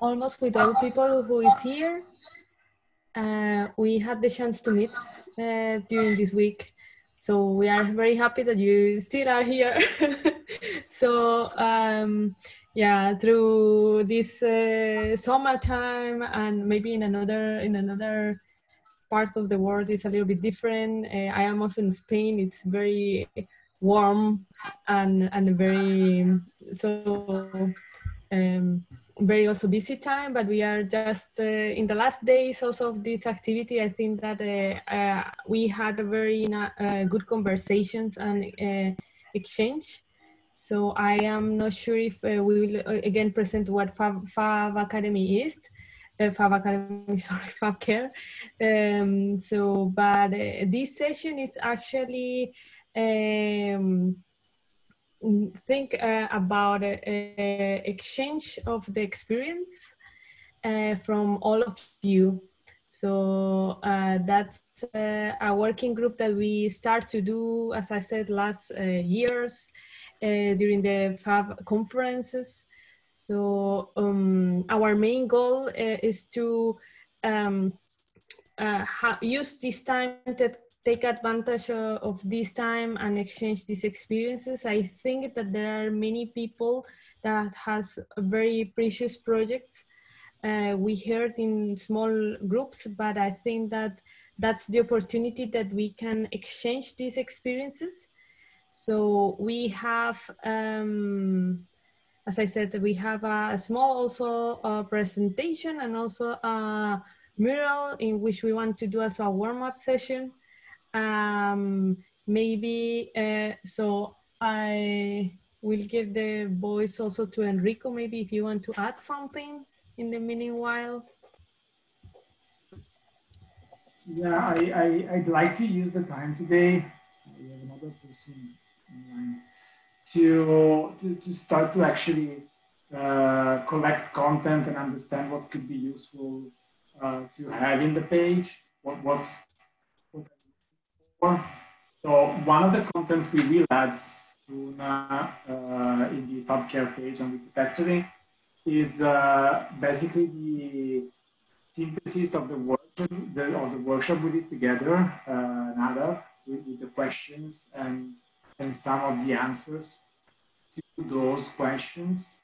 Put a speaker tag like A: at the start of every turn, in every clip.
A: almost with all people who is here. Uh, we had the chance to meet uh, during this week. So we are very happy that you still are here. so um, yeah, through this uh, summertime and maybe in another in another part of the world it's a little bit different. Uh, I am also in Spain. It's very warm and and very so um, very also busy time, but we are just uh, in the last days also of this activity. I think that uh, uh, we had a very uh, good conversations and uh, exchange. So I am not sure if uh, we will again present what Fab, Academy is. Fab Academy, sorry, Fab Care. Um, so, but this session is actually um, think uh, about uh, exchange of the experience uh, from all of you. So uh, that's uh, a working group that we start to do, as I said, last uh, years during the FAB conferences. So um, our main goal is to um, use this time that take advantage of this time and exchange these experiences. I think that there are many people that has very precious projects. Uh, we heard in small groups, but I think that that's the opportunity that we can exchange these experiences. So we have, um, as I said, we have a, small also a presentation and also a mural in which we want to do as a warm-up session um, maybe, uh, so I will give the voice also to Enrico, maybe if you want to add something in the meanwhile.
B: Yeah, I, I, would like to use the time today. We have another person online to, to, to start to actually uh, collect content and understand what could be useful uh, to have in the page, what, what's so one of the content we will add soon uh, in the FabCare page on Wikifactory is uh, basically the synthesis of the workshop, the, of the workshop we did together, uh, Nada, with, with, the questions and, and some of the answers to those questions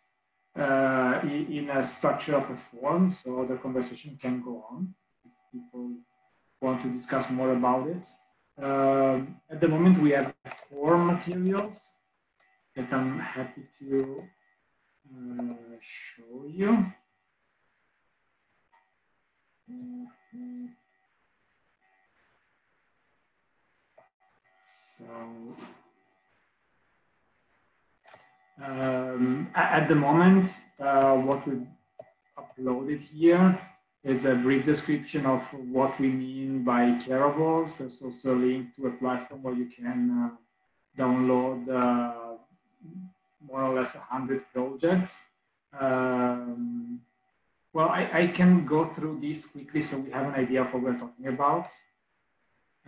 B: uh, in, in, a structure of a form, so the conversation can go on if people want to discuss more about it. Um, at the moment, we have four materials that I'm happy to uh, show you. So, um, at the moment, uh, what we've uploaded here is a brief description of what we mean by careables. There's also a link to a platform where you can uh, download uh, more or less 100 projects. Um, well, I, I, can go through this quickly so we have an idea of what we're talking about.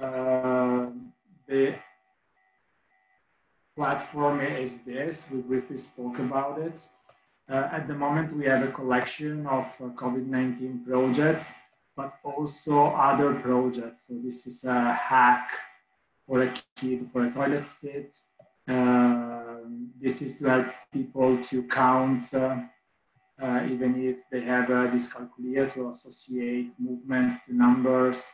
B: Uh, the platform is this, we briefly spoke about it. Uh, at the moment, we have a collection of uh, COVID-19 projects, but also other projects. So this is a hack for a kid for a toilet seat. Uh, this is to help people to count, uh, uh, even if they have a dyscalculia to associate movements to numbers.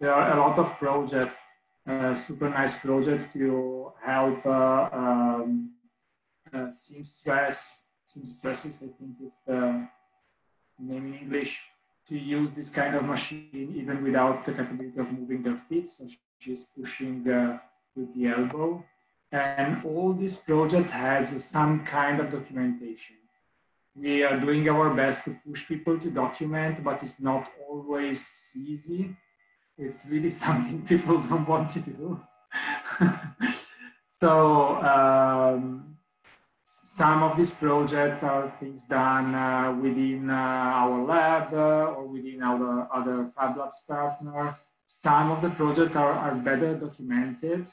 B: There are a lot of projects, uh, super nice projects to help um, seamstress seamstresses, I think is the name in English, to use this kind of machine even without the capability of moving their feet. So she's pushing uh, with the elbow. And all these projects has some kind of documentation. We are doing our best to push people to document, but it's not always easy. It's really something people don't want to do. so um, some of these projects are things done uh, within uh, our lab uh, or within our other Fab Labs partner. Some of the projects are, are better documented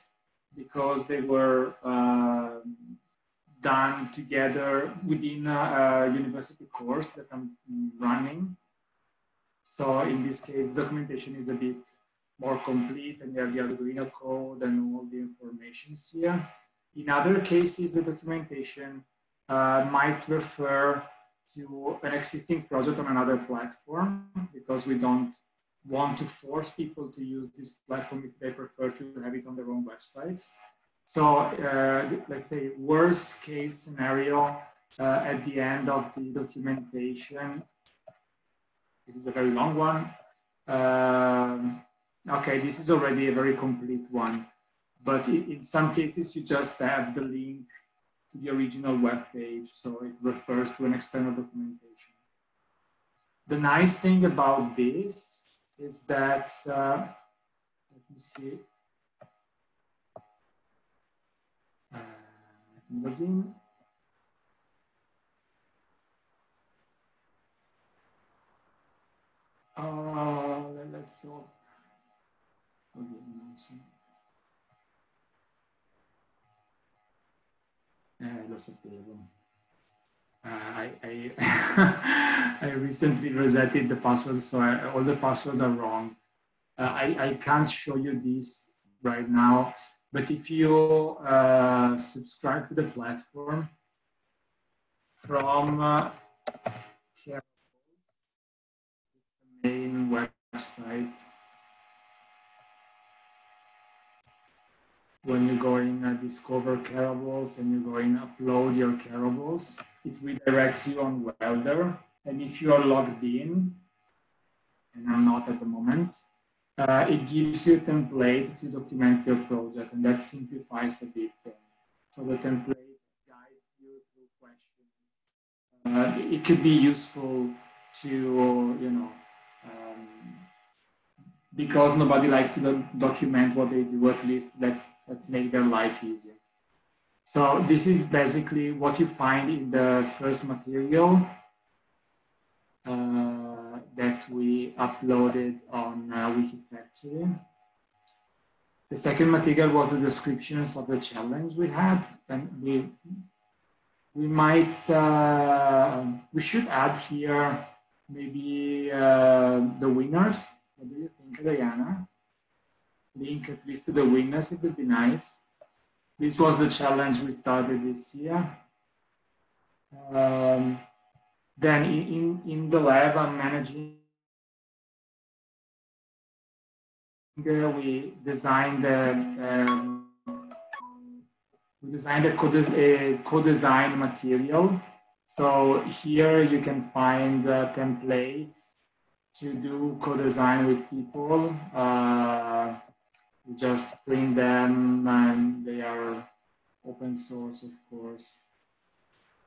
B: because they were uh, done together within a, a, university course that I'm running. So in this case, documentation is a bit more complete and you have the Arduino code and all the information here. In other cases, the documentation uh, might refer to an existing project on another platform because we don't want to force people to use this platform if they prefer to have it on their own website. So uh, let's say worst case scenario uh, at the end of the documentation, it is a very long one. Um, okay, this is already a very complete one. But in some cases, you just have the link to the original web page. So it refers to an external documentation. The nice thing about this is that, uh, let me see. Uh. Uh, let's see. Okay, Eh, lo sapevo. Uh, I, I, I, recently resetted the password, so I, all the passwords are wrong. Uh, I, I can't show you this right now, but if you uh, subscribe to the platform from uh, the main website, when you go in uh, discover Careables and you go in upload your Careables, it redirects you on Welder. And if you are logged in, and I'm not at the moment, uh, it gives you a template to document your project, and that simplifies a bit. So the template guides you through questions. Uh, it could be useful to, you know, because nobody likes to document what they do, at least let's, let's make their life easier. So this is basically what you find in the first material uh, that we uploaded on uh, Wikifactory. The second material was the descriptions of the challenge we had, and we we might uh, we should add here maybe uh, the winners what do you think, Diana? Link at least to the winners, it would be nice. This was the challenge we started this year. Um, then in, in, in the lab, I'm managing we designed a, um, we designed a co-design material. So here you can find uh, templates to do co-design with people. Uh, just print them and they are open source, of course.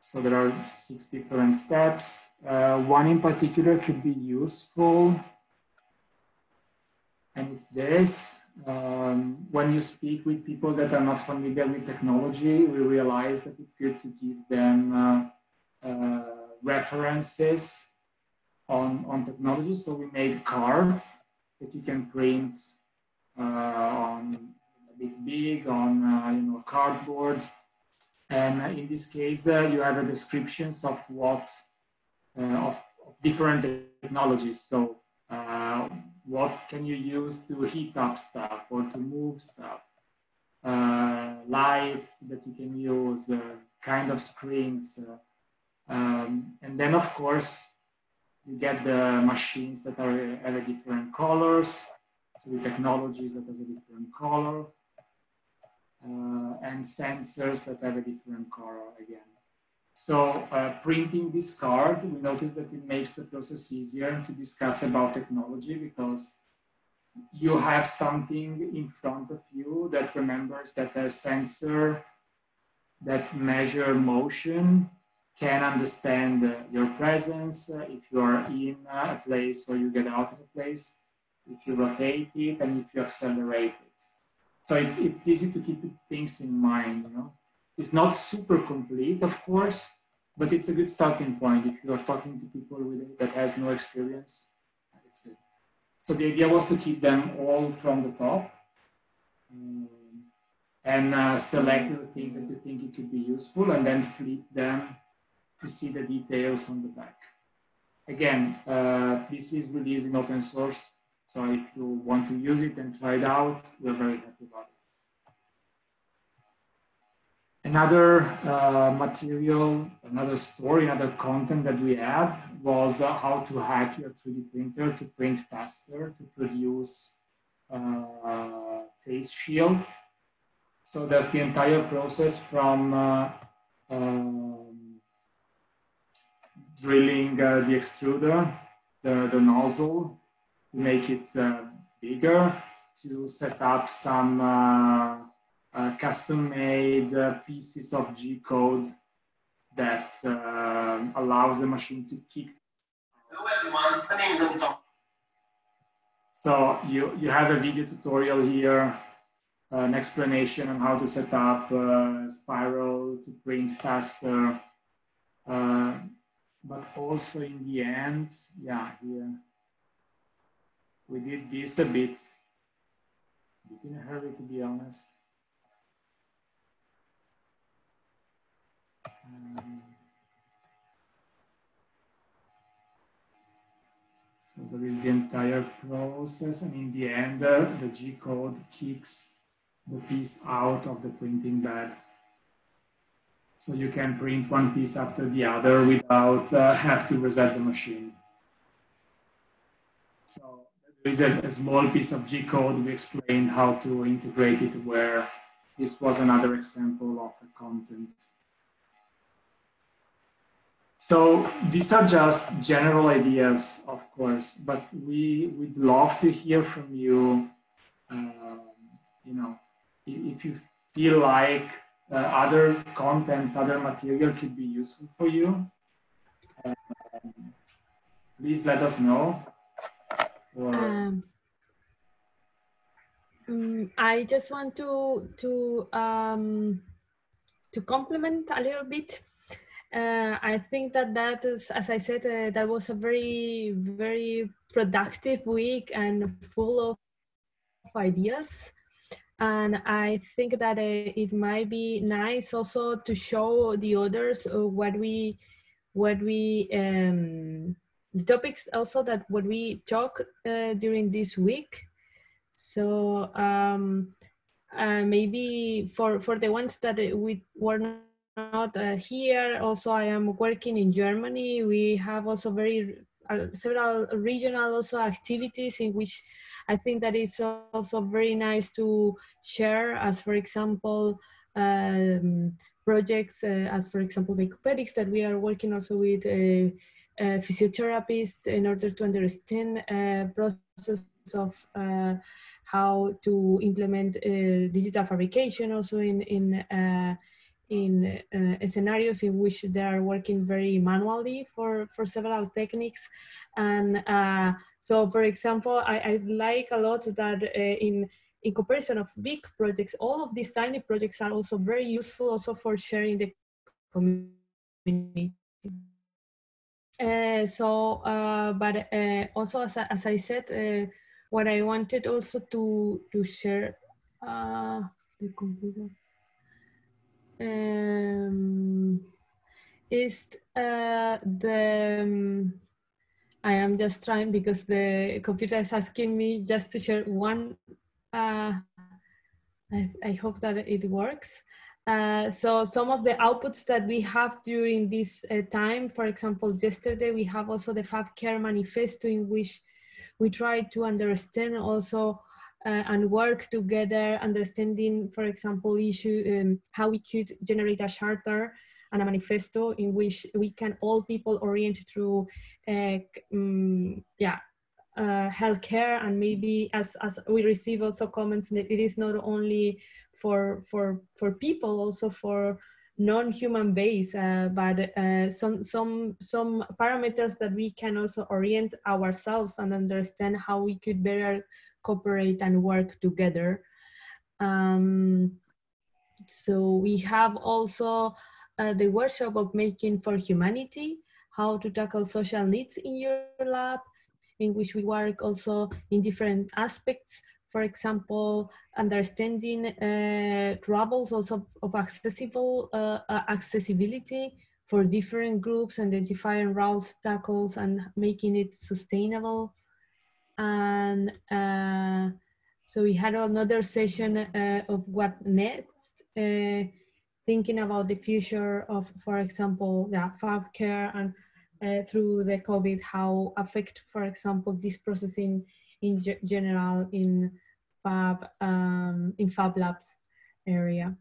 B: So there are six different steps. Uh, one in particular could be useful. And it's this. Um, when you speak with people that are not familiar with technology, we realize that it's good to give them uh, uh, references on, on technology. So we made cards that you can print uh, on a bit big, on uh, you know cardboard. And in this case, uh, you have a descriptions of what uh, of, of, different technologies. So uh, what can you use to heat up stuff or to move stuff? Uh, lights that you can use, kind of screens. Um, and then, of course, you get the machines that are have a different colors, so the technologies that has a different color, uh, and sensors that have a different color again. So uh, printing this card, we notice that it makes the process easier to discuss about technology because you have something in front of you that remembers that a sensor that measure motion can understand uh, your presence, uh, if you are in a place or you get out of a place, if you rotate it and if you accelerate it. So it's, it's easy to keep things in mind, you know. It's not super complete, of course, but it's a good starting point if you are talking to people with, that has no experience. It's good. So the idea was to keep them all from the top. Um, and uh, select the things that you think it could be useful and then flip them to see the details on the back. Again, uh, this is released in open source. So if you want to use it and try it out, we're very happy about it. Another uh, material, another story, another content that we had was uh, how to hack your 3D printer to print faster, to produce uh, face shields. So that's the entire process from uh, um, drilling uh, the extruder, the, the nozzle, to make it uh, bigger, to set up some uh, custom-made uh, pieces of G code that uh, allows the machine to kick.
C: Hello everyone, my name is Anton.
B: So you, you have a video tutorial here, an explanation on how to set up Spiral to print faster. Uh, but also in the end, yeah, here we did this a bit, a bit in a hurry to be honest. Um, so there is the entire process and in the end uh, the G code kicks the piece out of the printing bed. So you can print one piece after the other without uh, have to reset the machine. So there is a, a small piece of G code. We explained how to integrate it where this was another example of a content so these are just general ideas, of course, but we would love to hear from you. Um, you know, if you feel like uh, other contents, other material could be useful for you, um, please let us know.
A: Or... Um, um, I just want to to um, to complement a little bit uh, I think that that is, as I said, uh, that was a very, very productive week and full of ideas. And I think that uh, it might be nice also to show the others uh, what we, what we, um, the topics also that what we talk uh, during this week. So um, uh, maybe for for the ones that we were not uh, here. Also, I am working in Germany. We have also very uh, several regional also activities in which I think that it's also very nice to share. As for example, um, projects uh, as for example Makeropedics that we are working also with uh, uh, physiotherapists in order to understand uh, process of how to implement digital fabrication also in in in uh, scenarios in which they are working very manually for, for several techniques. And uh, so, for example, I, I, like a lot that uh, in, in comparison of big projects, all of these tiny projects are also very useful also for sharing the community. Uh, so, uh, but uh, also as, I, as I said, what I wanted also to, to share, the computer um, is uh, the um, I am just trying because the computer is asking me just to share one. Uh, I, I, hope that it works. Uh, so some of the outputs that we have during this uh, time, for example, yesterday we have also the FabCare manifesto in which we try to understand also uh, and work together, understanding, for example, issue um, how we could generate a charter and a manifesto in which we can all people orient through, uh, um, yeah, uh, healthcare and maybe as as we receive also comments that it is not only for for for people, also for non-human base, uh, but uh, some some some parameters that we can also orient ourselves and understand how we could better cooperate and work together. Um, so we have also uh, the workshop of making for humanity, how to tackle social needs in your lab, in which we work also in different aspects for example, understanding uh, troubles also of accessible uh, uh, accessibility for different groups, identifying routes, tackles, and making it sustainable. And uh, so we had another session uh, of what next, uh, thinking about the future of, for example, yeah, fab care and uh, through the COVID, how affect, for example, this processing in general in fab um, in fab labs area.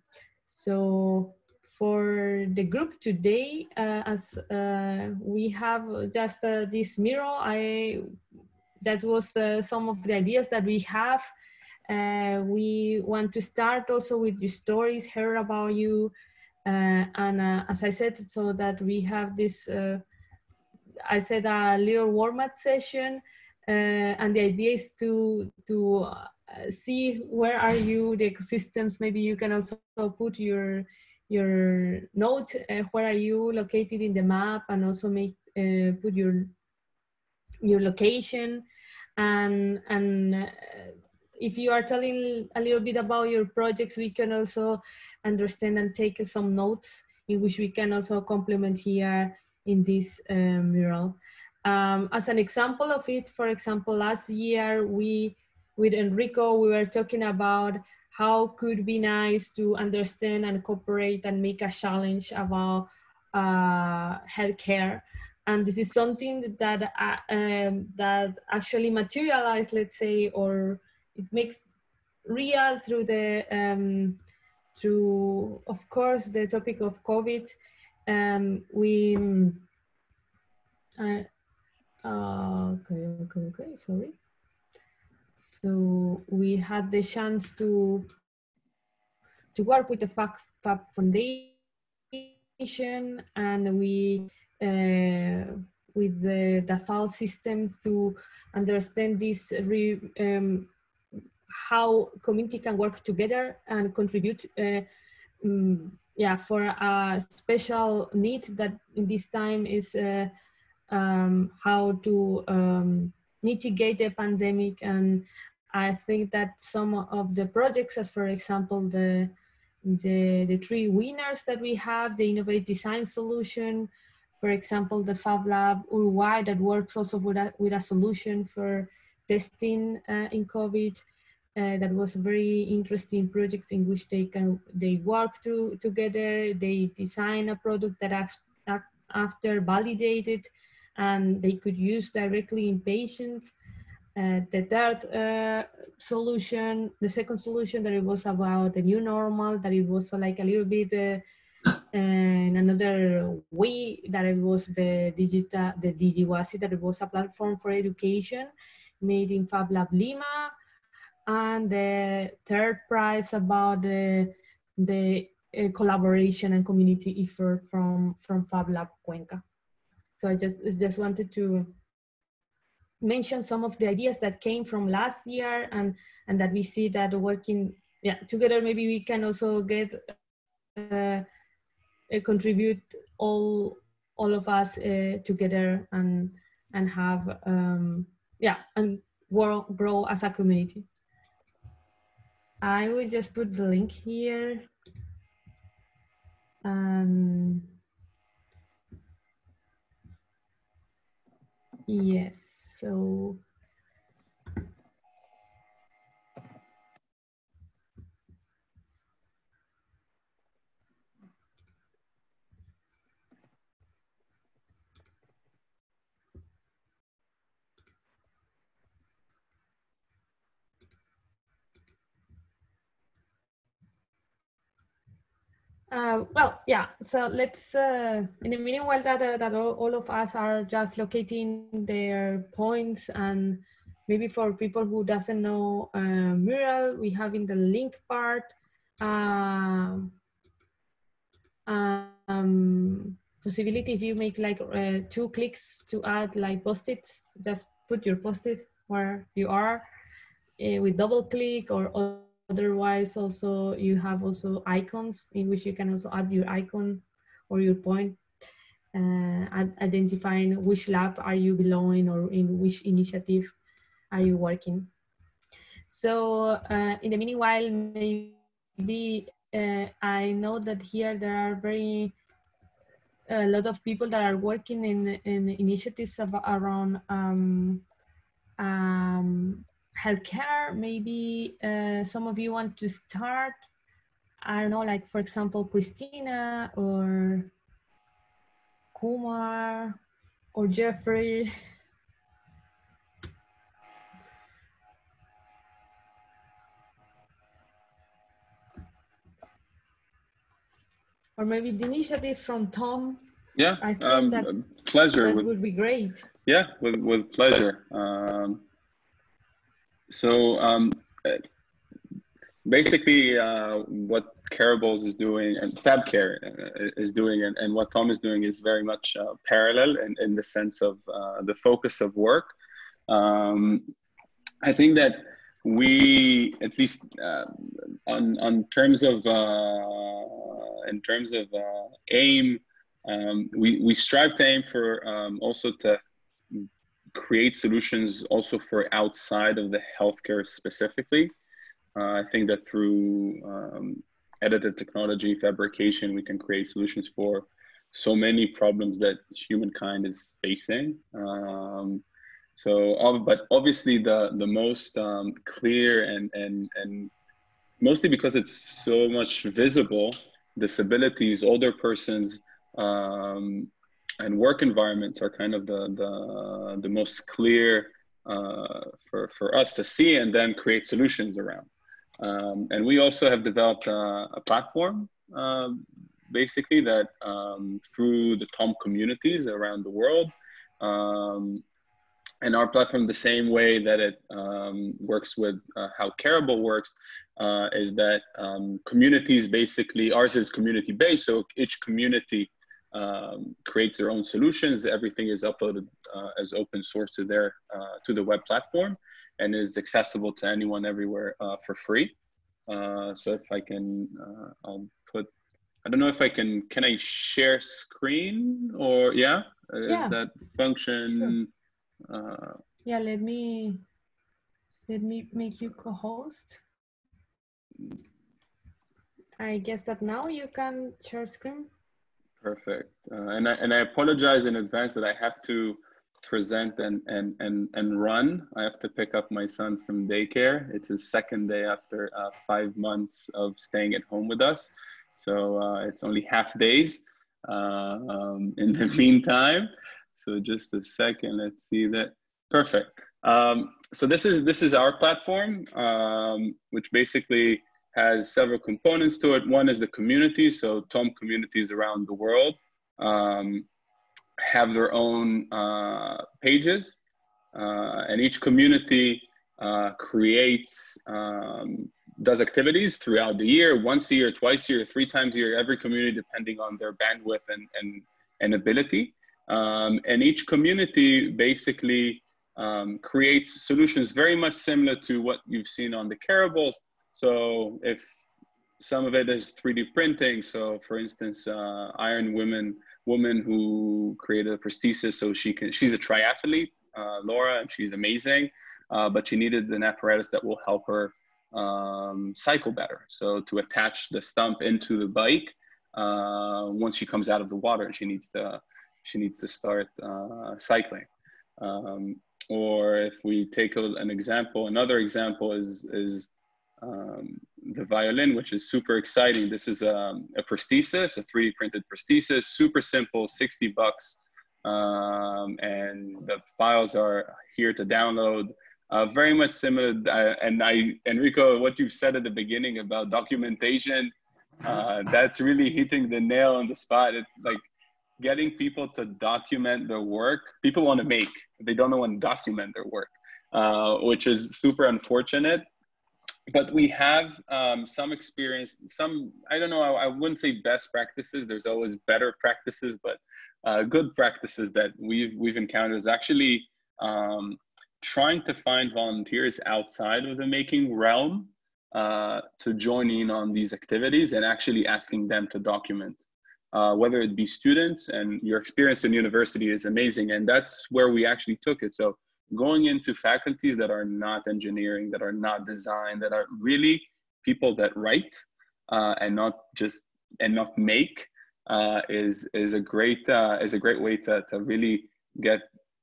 A: So for the group today, uh, as uh, we have just uh, this mural, I that was some of the ideas that we have. Uh, we want to start also with your stories, hear about you, uh, and uh, as I said, so that we have this. I said a little warm-up session, and the idea is to to uh, see where are you the ecosystems maybe you can also put your your note uh, where are you located in the map and also make uh, put your your location and and uh, if you are telling a little bit about your projects we can also understand and take some notes in which we can also complement here in this uh, mural um, as an example of it for example last year we with Enrico, we were talking about how could be nice to understand and cooperate and make a challenge about uh, healthcare. And this is something that uh, um, that actually materialized, let's say, or it makes real through the um, through, of course, the topic of COVID. Um, we uh, uh, okay, okay, okay. Sorry. So we had the chance to to work with the FAB, FAB Foundation and we with the Dassault systems to understand this re, um, how community can work together and contribute uh, um, yeah for a special need that in this time is uh, um, how to um, mitigate the pandemic. And I think that some of the projects, as for example, the, the, the three winners that we have, the Innovate Design Solution, for example, the Fab Lab Uruguay that works also with a, with a solution for testing uh, in COVID. Uh, that was very interesting projects in which they can they work to, together. They design a product that after, after validated and they could use directly in patients. Uh, the third uh, solution, the second solution that it was about the new normal, that it was like a little bit uh, and another way that it was the digital, the DigiWasi, that it was a platform for education made in Fab Lab Lima. And the third prize about the, the uh, collaboration and community effort from, from Fab Lab Cuenca. So I just, just wanted to mention some of the ideas that came from last year and, and that we see that working yeah, together, maybe we can also get uh, contribute all all of us uh, together and and have um, yeah and grow, grow as a community. I will just put the link here. And Yes, so Uh, well, yeah. So let's, uh, in the meanwhile that, uh, that all, all, of us are just locating their points and maybe for people who doesn't know uh, mural, we have in the link part, um, um, possibility if you make like uh, two clicks to add like post-its, just put your post-it where you are uh, with double click or Otherwise, also you have also icons in which you can also add your icon or your point, uh, identifying which lab are you belonging or in which initiative are you working. So uh, in the meanwhile, maybe uh, I know that here there are very a lot of people that are working in, in initiatives around um, um, healthcare. Maybe uh, some of you want to start. I don't know, like for example, Christina or Kumar or Jeffrey. or maybe the initiative from Tom.
D: Yeah,
A: I think
D: um, pleasure.
A: that would be great.
D: yeah, with, with pleasure. Um, so um, uh, basically, uh, what Careables is doing and FabCare uh, is doing, and, and what Tom is doing is very much uh, parallel in, in the sense of uh, the focus of work. Um, I think that we, at least uh, on on terms of in terms of aim, um, we we strive to aim for um, also to create solutions also for outside of the healthcare specifically. Uh, I think that through um, additive technology, fabrication, we can create solutions for so many problems that humankind is facing. Um, so, but obviously, the the most um, clear and and and mostly because it's so much visible, disabilities, older persons, um, and work environments are kind of the the, the most clear uh, for for us to see and then create solutions around. Um, and we also have developed a, a platform, um, basically that um, through the Tom communities around the world. Um, and our platform, the same way that it um, works with uh, how Careable works, uh, is that um, communities basically, ours is community based. So each community um, creates their own solutions. Everything is uploaded uh, as open source to their uh, to the web platform, and is accessible to anyone everywhere uh, for free. Uh, so if I can, uh, I'll put. I don't know if I can. Can I share screen or yeah?
A: Yeah.
D: Is that function? Uh,
A: Yeah, let me let me make you co-host. I guess that now you can share screen.
D: Perfect. Uh, and I and I apologize in advance that I have to present and and and and run. I have to pick up my son from daycare. It's his second day after uh, five months of staying at home with us, so uh, it's only half days. Uh, um, in the meantime, so just a second. Let's see that. Perfect. Um, so this is this is our platform, um, which basically has several components to it. One is the community. So Tom communities around the world um, have their own uh, pages, uh, and each community uh, creates um, does activities throughout the year, once a year, twice a year, three times a year. Every community, depending on their bandwidth and and, and ability, um, and each community basically um, creates solutions very much similar to what you've seen on the Careables. So if some of it is 3D printing, so for instance, uh, Iron Women woman who created a prosthesis, so she can she's a triathlete, uh, Laura, and she's amazing, uh, but she needed an apparatus that will help her um, cycle better. So to attach the stump into the bike uh, once she comes out of the water, she needs to she needs to start uh, cycling. Um, or if we take a, an example, another example is, is um, the violin, which is super exciting. This is um, a prosthesis, a 3D printed prosthesis, super simple, 60 bucks. Um, and the files are here to download. Uh, very much similar, uh, and I, Enrico, what you said at the beginning about documentation, uh, that's really hitting the nail on the spot. It's like getting people to document their work. People want to make, they don't want to document their work, uh, which is super unfortunate. But we have um, some experience, some, I don't know, I, I, wouldn't say best practices. There's always better practices, but uh, good practices that we've, we've encountered is actually um, trying to find volunteers outside of the making realm uh, to join in on these activities and actually asking them to document uh, whether it be students and your experience in university is amazing and that's where we actually took it so going into faculties that are not engineering, that are not design, that are really people that write uh, and not just and not make uh, is is a great uh, is a great way to to really get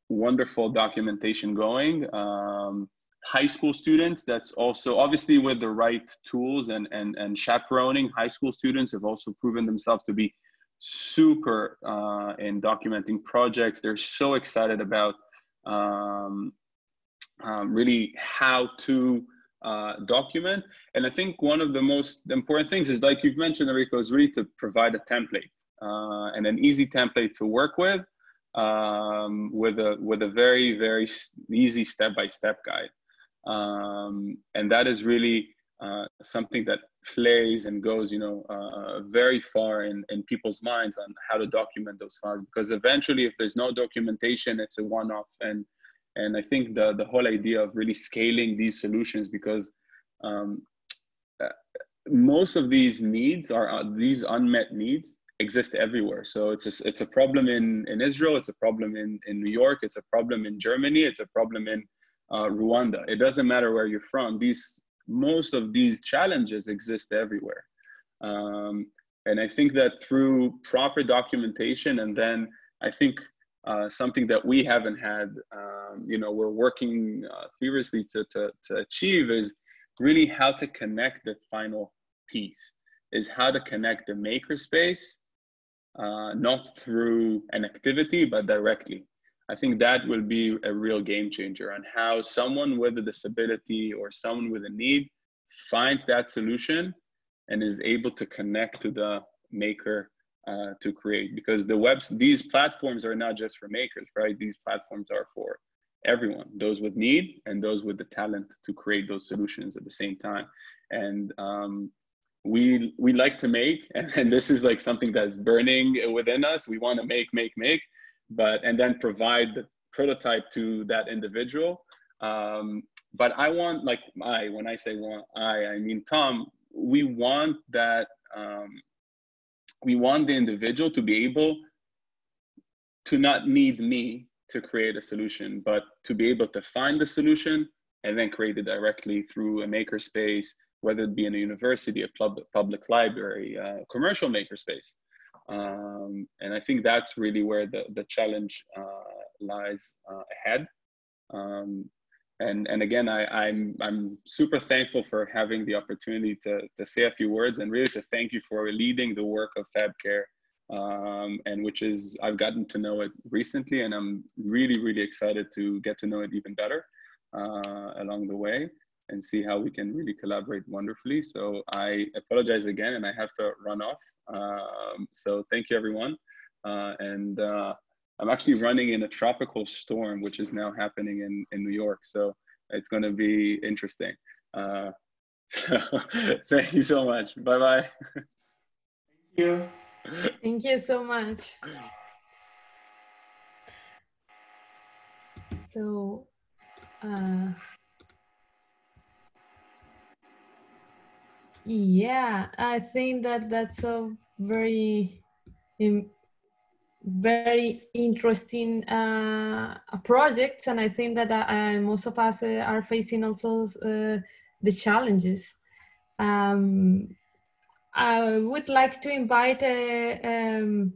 D: wonderful documentation going. Um, high school students, that's also obviously with the right tools and and and chaperoning. High school students have also proven themselves to be super uh, in documenting projects. They're so excited about um, um, really how to uh, document. And I think one of the most important things is, like you've mentioned, Enrico, is really to provide a template uh, and an easy template to work with, um, with a with a very very easy step by step guide. Um, and that is really uh, something that plays and goes, you know, uh, very far in, in people's minds on how to document those files. Because eventually, if there's no documentation, it's a one-off. And and I think the the whole idea of really scaling these solutions because um, uh, most of these needs are uh, these unmet needs exist everywhere. So it's a, it's a problem in, in Israel, it's a problem in, in New York, it's a problem in Germany, it's a problem in uh, Rwanda. It doesn't matter where you're from. These most of these challenges exist everywhere. Um, and I think that through proper documentation, and then I think uh, something that we haven't had, um, you know, we're working uh, to, to, to achieve is really how to connect the final piece, is how to connect the makerspace, uh, not through an activity, but directly. I think that will be a real game changer on how someone with a disability or someone with a need finds that solution and is able to connect to the maker uh, to create. Because the webs these platforms are not just for makers right? These platforms are for everyone those with need and those with the talent to create those solutions at the same time. And um, we we like to make and, and this is like something that's burning within us. We want to make make make but and then provide the prototype to that individual. Um, but I want like I when I say want I I mean Tom. We want that um, we want the individual to be able to not need me to create a solution, but to be able to find the solution and then create it directly through a makerspace, whether it be in a university, a public, public library, a commercial makerspace. Um, and I think that's really where the, the challenge uh, lies uh, ahead. Um, and, and again, I, I'm, I'm super thankful for having the opportunity to, to say a few words and really to thank you for leading the work of FabCare. Um, and which is I've gotten to know it recently, and I'm really, really excited to get to know it even better uh, along the way and see how we can really collaborate wonderfully. So I apologize again, and I have to run off. Um, so thank you, everyone. Uh, and uh, I'm actually running in a tropical storm, which is now happening in, in New York. So it's going to be interesting. Uh, so thank you so much. Bye-bye.
B: Thank you.
A: Thank you so much. So, uh, Yeah, I think that that's a very, very interesting uh, project, and I think that uh, most of us uh, are facing also uh, the challenges. Um, I would like to invite uh, um,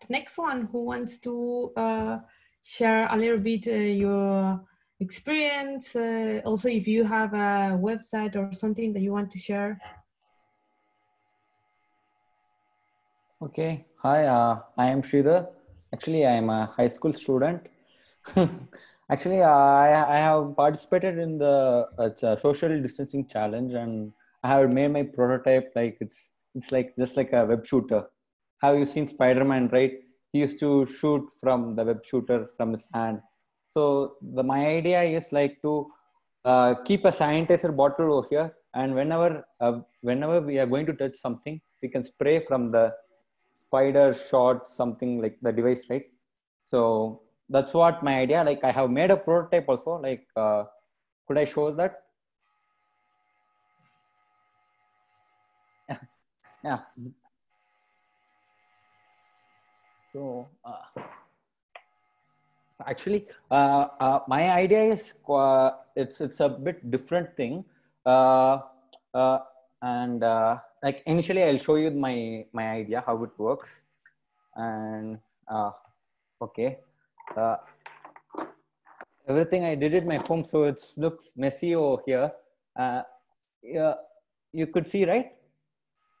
A: the next one who wants to share a little bit your experience. Uh, also, if you have a website or something that you want to share.
E: Okay. Hi, uh, I am Sridhar. Actually, I am a high school student. Actually, uh, I, I have participated in the uh, social distancing challenge and I have made my prototype like it's it's like just like a web shooter. Have you seen Spider-Man, right? He used to shoot from the web shooter from his hand so the, my idea is like to uh, keep a sanitizer bottle over here, and whenever uh, whenever we are going to touch something, we can spray from the spider shot something like the device, right? So that's what my idea. Like I have made a prototype also. Like uh, could I show that? Yeah. yeah. So. Actually uh, uh, my idea is uh, it's it's a bit different thing. Uh, uh, and uh, like initially i'll show you my my idea how it works. And okay. Everything i did at my home so it looks messy over here. Yeah you could see right?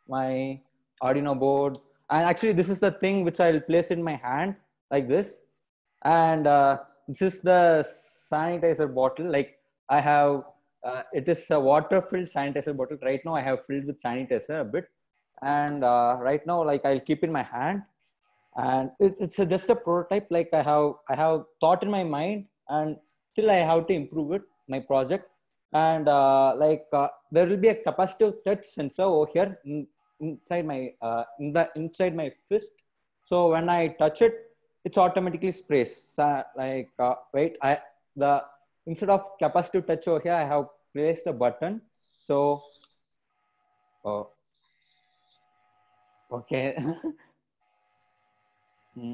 E: My arduino board. And actually this is the thing which i'll place in my hand like this and uh, this is the sanitizer bottle. Like i have uh, it is a water filled sanitizer bottle. Right now i have filled with sanitizer a bit. And uh, right now like i'll keep in my hand. And it, it's a, just a prototype. Like i have i have thought in my mind and still i have to improve it my project. And uh, like uh, there will be a capacitive touch sensor over here in, inside my uh, in the inside my fist. So when i touch it it's automatically sprays. So, like uh, wait i the instead of capacitive touch over here i have placed a button. So oh. Okay. Hmm.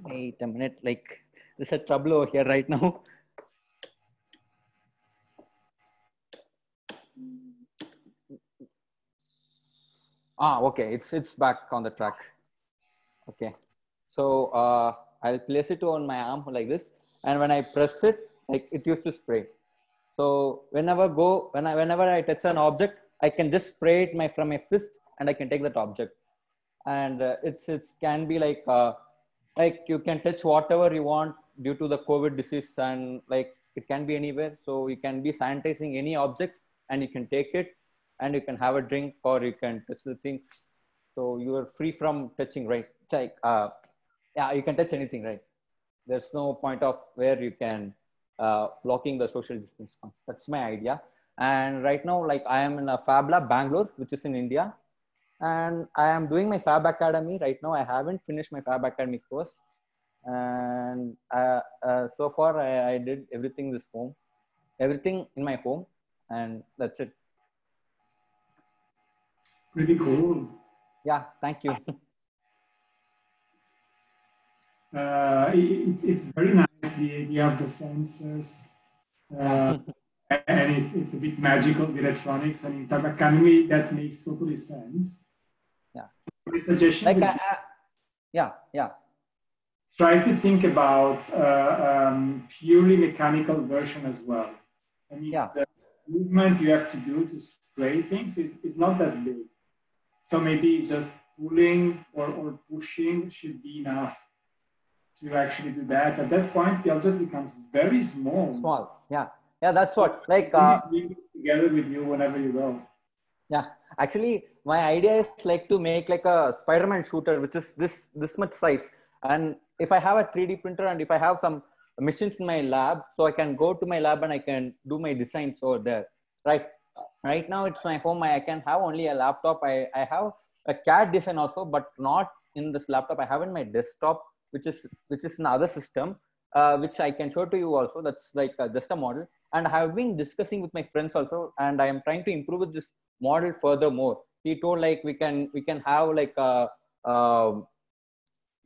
E: wait a minute like there's a trouble over here right now. Ah okay it's it's back on the track. Okay so uh, i'll place it on my arm like this. And when i press it like it used to spray. So whenever go when I, whenever i touch an object i can just spray it my from my fist and i can take that object. And uh, it's it's can be like uh, like you can touch whatever you want due to the covid disease and like it can be anywhere. So you can be sanitizing any objects and you can take it and you can have a drink or you can touch the things. So you are free from touching right? Like uh, yeah you can touch anything right? There's no point of where you can uh, blocking the social distance that's my idea. And right now like i am in a fab lab bangalore which is in india. And i am doing my fab academy. Right now i haven't finished my fab academy course. And uh, uh, so far I, I did everything this home everything in my home. And that's it.
B: Pretty cool.
E: yeah thank you
B: Uh, it- it's, it's very nice, the idea of the sensors. Uh, and it's, it's a bit magical, the electronics. And in Fab Academy, that makes totally sense.
E: Yeah.
B: My suggestion
E: like I, I, yeah yeah
B: try to think about uh, um, purely mechanical version as well. I mean,
E: Yeah.
B: the movement you have to do to spray things is, is not that big. So maybe just pulling or, or pushing should be enough to actually do that. At that point, the object becomes very small.
E: small. Yeah. Yeah that's what like uh,
B: together with you whenever you go.
E: yeah. Actually my idea is like to make like a spider-man shooter which is this this much size. And if i have a 3d printer and if i have some machines in my lab so i can go to my lab and i can do my designs over there. Right. Right now it's my home. I can have only a laptop. I i have a cad design also but not in this laptop. I have in my desktop which is which is another system uh, which i can show to you also. That's like uh, just a model. And i have been discussing with my friends also and i am trying to improve this model furthermore he told like we can we can have like a um,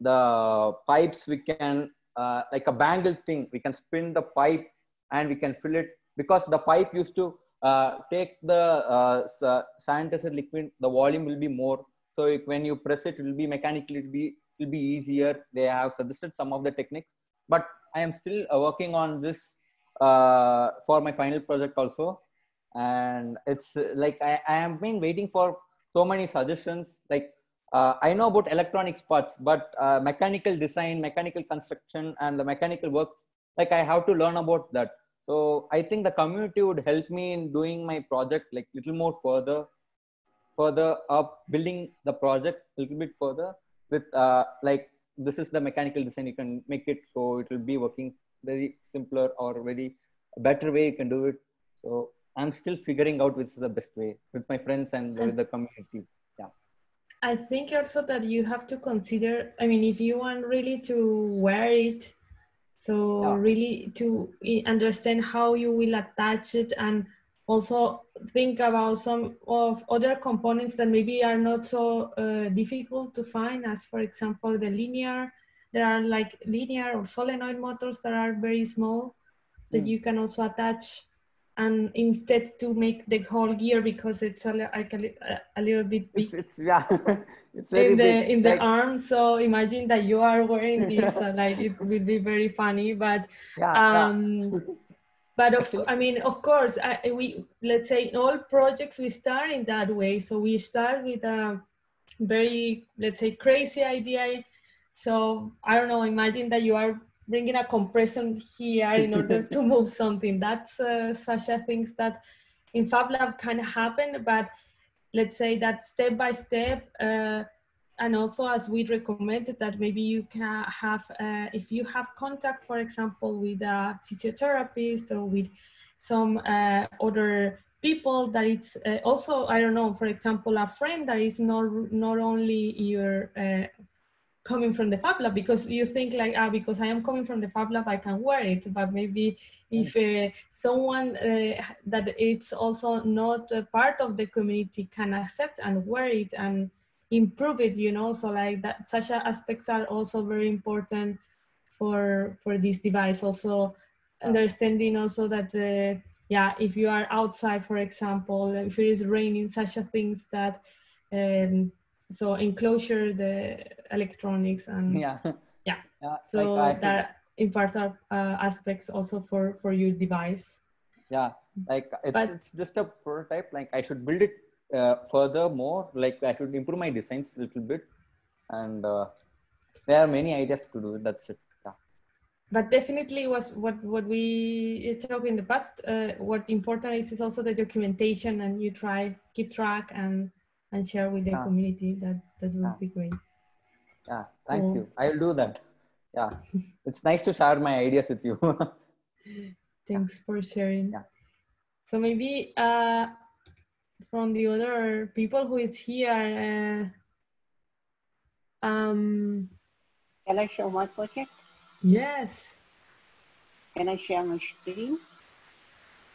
E: the pipes we can uh, like a bangle thing. We can spin the pipe and we can fill it. Because the pipe used to uh, take the uh, sa- sanitizer liquid the volume will be more. So if, when you press it it will be mechanically it will be will be easier. They have suggested some of the techniques but i am still uh, working on this uh, for my final project also. And it's uh, like I, I have been waiting for so many suggestions. Like uh, i know about electronics parts but uh, mechanical design mechanical construction and the mechanical works like i have to learn about that. So i think the community would help me in doing my project like little more further further up building the project a little bit further with uh, like this is the mechanical design you can make it so it will be working very simpler or very better way you can do it so i'm still figuring out which is the best way with my friends and with the community Yeah.
A: I think also that you have to consider, I mean, if you want really to wear it, so
E: Yeah.
A: really to understand how you will attach it and also think about some of other components that maybe are not so uh, difficult to find as for example the linear there are like linear or solenoid motors that are very small that
E: Mm.
A: you can also attach and instead to make the whole gear because it's a, li- like a, a, little bit big
E: It's, it's yeah, it's very
A: in the
E: big.
A: in the
E: like,
A: arm so imagine that you are wearing this uh, like it would be very funny but
E: yeah, yeah.
A: but of i mean of course I, we let's say in all projects we start in that way. So we start with a very let's say crazy idea. So i don't know imagine that you are bringing a compression here in order to move something. That's uh, such a things that in fab lab can happen but let's say that step by step uh, and also as we recommended that maybe you can have uh, if you have contact for example with a physiotherapist or with some uh, other people that it's uh, also i don't know for example a friend that is not not only your uh, coming from the fab lab because you think like ah because i am coming from the fab lab i can wear it. But maybe if uh, someone uh, that it's also not a part of the community can accept and wear it and improve it you know? So like that such aspects are also very important for for this device. Also understanding also that the yeah if you are outside for example if it is raining such a things that um so enclosure the electronics and
E: yeah.
A: Yeah.
E: yeah
A: so
E: I
A: that impart uh, aspects also for for your device.
E: Yeah like it's,
A: But-
E: it's just a prototype like i should build it uh, further like i should improve my designs a little bit. And uh, there are many ideas to do. That's it. Yeah.
A: But definitely was what what we talked in the past uh, what important is is also the documentation and you try keep track and and share with the
E: Yeah.
A: community. That that would
E: Yeah.
A: be great.
E: Yeah. Thank
A: Cool.
E: you. I'll do that. Yeah. It's nice to share my ideas with you.
A: Thanks for sharing.
E: Yeah.
A: so maybe uh from the other people who is here uh, um
F: Can I show my project?
A: yes
F: Can I share my screen?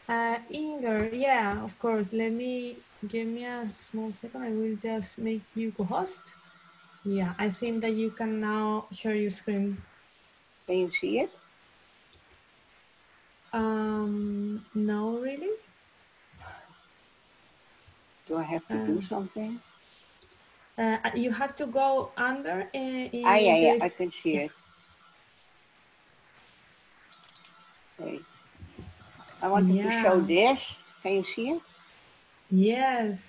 A: Uh, Inger, yeah, of course. Let me give me a small second. I will just make you co-host. Yeah, I think that you can now share your screen.
F: Can you see it?
A: Um, no, really.
F: Do I have to do
A: Um,
F: something?
A: Uh, you have to go under. uh, In,
F: Ah, yeah, yeah, I can see it. Okay. I wanted to show this. Can you see it?
A: Yes.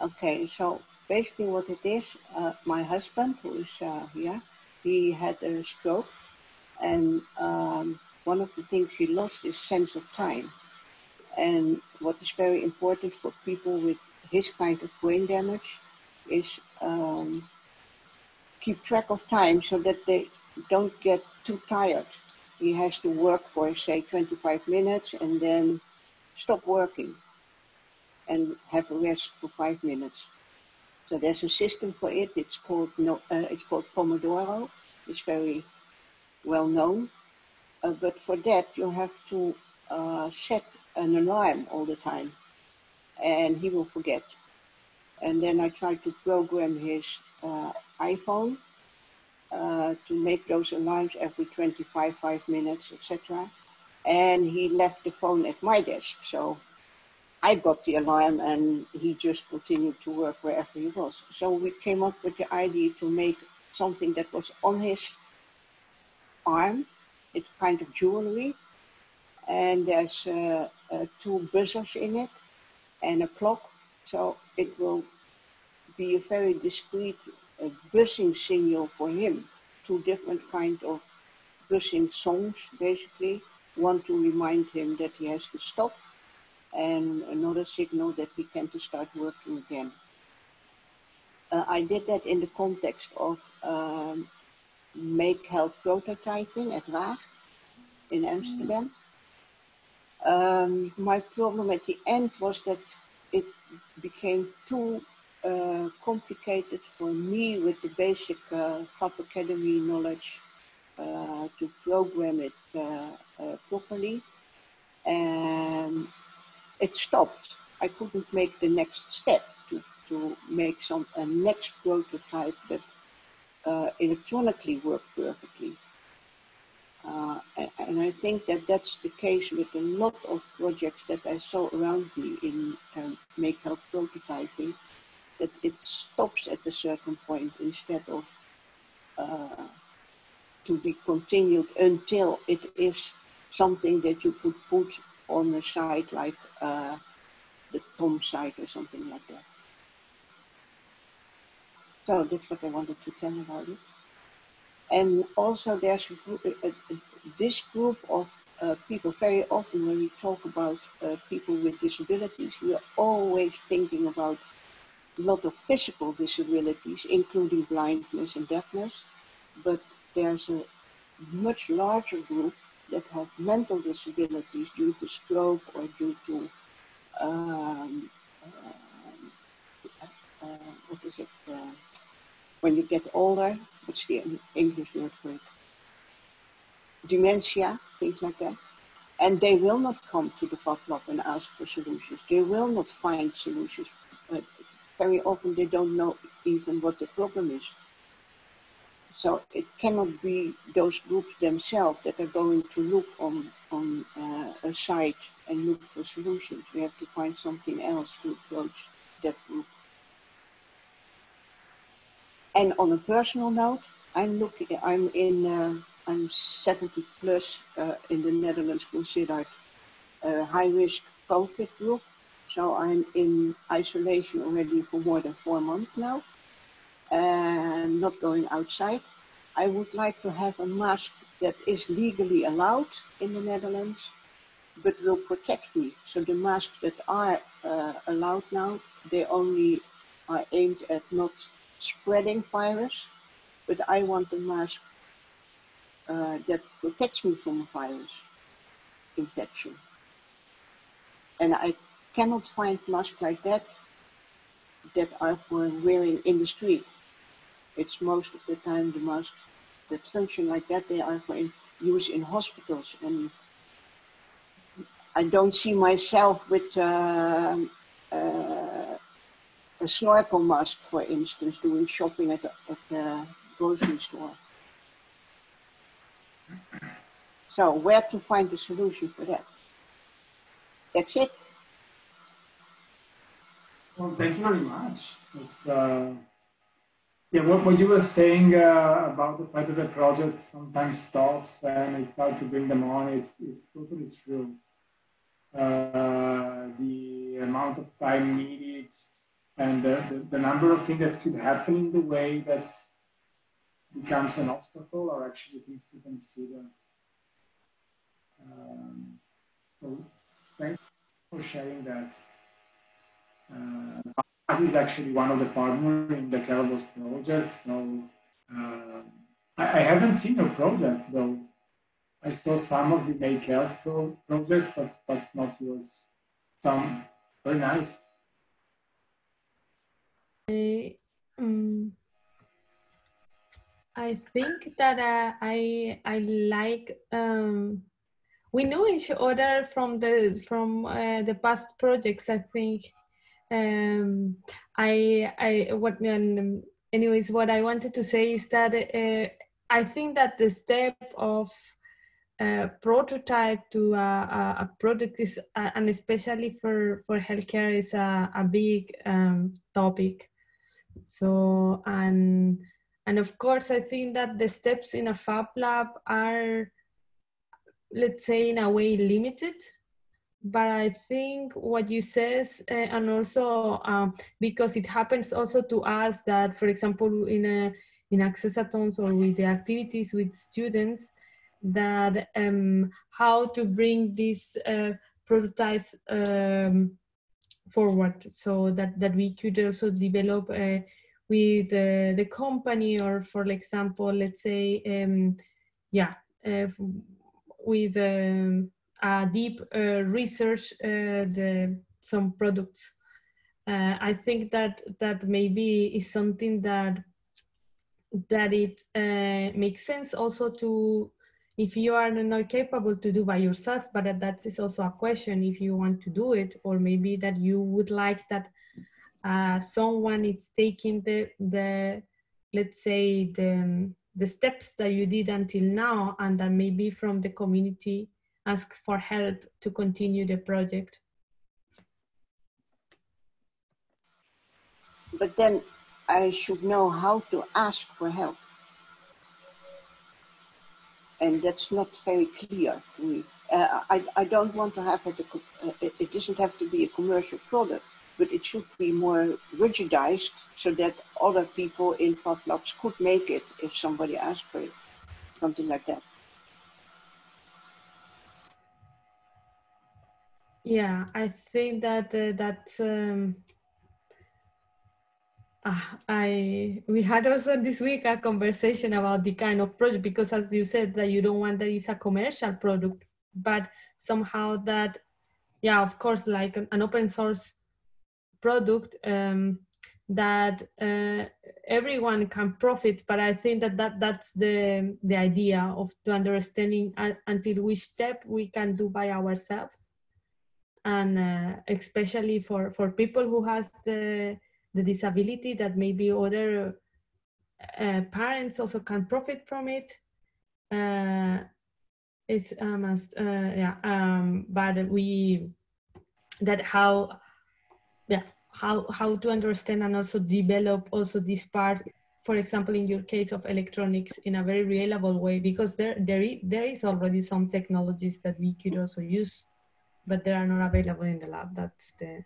F: Okay, so basically what it is, uh, my husband, who is uh, here, he had a stroke, and um, one of the things he lost is sense of time. And what is very important for people with his kind of brain damage is um, keep track of time so that they don't get too tired. He has to work for, say, 25 minutes and then stop working and have a rest for five minutes. So there's a system for it. It's called no, uh, it's called Pomodoro. It's very well known. Uh, but for that, you have to uh, set an alarm all the time, and he will forget. And then I try to program his uh, iPhone uh, to make those alarms every 25, 5 minutes, etc. And he left the phone at my desk, so I got the alarm and he just continued to work wherever he was. So we came up with the idea to make something that was on his arm. It's kind of jewelry. And there's uh, uh, two buzzers in it and a clock. So it will be a very discreet uh, signal for him. Two different kind of buzzing songs, basically. One to remind him that he has to stop and another signal that he can to start working again. Uh, I did that in the context of um, make health prototyping at Waag in Amsterdam. Um, my problem at the end was that it became too uh, complicated for me with the basic uh, Fab Academy knowledge uh, to program it uh, uh, properly. And it stopped. I couldn't make the next step to, to make some a next prototype that uh, electronically worked perfectly. Uh, and, I think that that's the case with a lot of projects that I saw around me in um, Make Health prototyping, that it stops at a certain point instead of uh, to be continued until it is something that you could put on a site like uh, the Tom site or something like that. So that's what I wanted to tell about it. And also there's a a, a, this group of uh, people, very often when we talk about uh, people with disabilities, we are always thinking about a lot of physical disabilities, including blindness and deafness. But there's a much larger group that have mental disabilities due to stroke or due to um, uh, uh, what is it? When you get older, what's the English word for it? Dementia, things like that. And they will not come to the FabLab and ask for solutions. They will not find solutions. But very often they don't know even what the problem is. So it cannot be those groups themselves that are going to look on, on uh, a site and look for solutions. We have to find something else to approach that group. And on a personal note, I'm looking. I'm in. Uh, I'm 70 plus uh, in the Netherlands, considered a high risk COVID group. So I'm in isolation already for more than four months now and not going outside. I would like to have a mask that is legally allowed in the Netherlands, but will protect me. So the masks that are uh, allowed now, they only are aimed at not spreading virus, but I want a mask uh, that protects me from a virus infection. And I cannot find masks like that that are for wearing in the street. It's most of the time the masks that function like that, they are for in, use in hospitals. And I don't see myself with uh, uh, a snorkel mask, for instance, doing shopping at the, at the grocery store. So where to find the solution for that? That's it.
B: Well, thank you very much. Uh, yeah, what, what you were saying uh, about the fact that the project sometimes stops and it's hard to bring them on, it's, it's totally true. Uh, the amount of time needed and the, the, the, number of things that could happen in the way that becomes an obstacle are actually things to consider. Um, so thanks for sharing that. Uh, is actually one of the partners in the Careables project. So uh, I, I, haven't seen your project though. I saw some of the Make Health pro project, but, but not yours. Some very nice.
A: I, um, I think that uh, I I like um, we know each other from the from uh, the past projects. I think um, I I what um, anyways what I wanted to say is that uh, I think that the step of uh, prototype to a, a product is uh, and especially for for healthcare is a, a big um, topic so and and of course i think that the steps in a fab lab are let's say in a way limited. But i think what you says uh, and also um, because it happens also to us that for example in a in accessathons or with the activities with students that um, how to bring these uh, prototypes um, forward so that, that we could also develop uh, with uh, the company or for example, let's say, um, yeah, uh, with um, a deep uh, research uh, the, some products. Uh, I think that that maybe is something that that it makes sense also to if you are not capable to do by yourself, but that, is also a question if you want to do it, or maybe that you would like that uh, someone is taking the, the, let's say the the steps that you did until now and that maybe from the community ask for help to continue the project
F: but then I should know how to ask for help. And that's not very clear to me. Uh, I, I don't want to have it, a, uh, it doesn't have to be a commercial product, but it should be more rigidized so that other people in FabLabs could make it if somebody asked for it, something like that.
A: Yeah, I think that uh, that's um, uh, I we had also this week a conversation about the kind of project because as you said that you don't want that it's a commercial product, but somehow that yeah, of course, like an, open source product um, that uh, everyone can profit. But I think that, that that's the the idea of to understanding until which step we can do by ourselves, and uh, especially for for people who has the the disability that maybe other uh, parents also can profit from it. Uh, it's um, uh, yeah, um, but we that how yeah how how to understand and also develop also this part for example in your case of electronics in a very reliable way because there there is, there is already some technologies that we could also use but they are not available in the lab that's the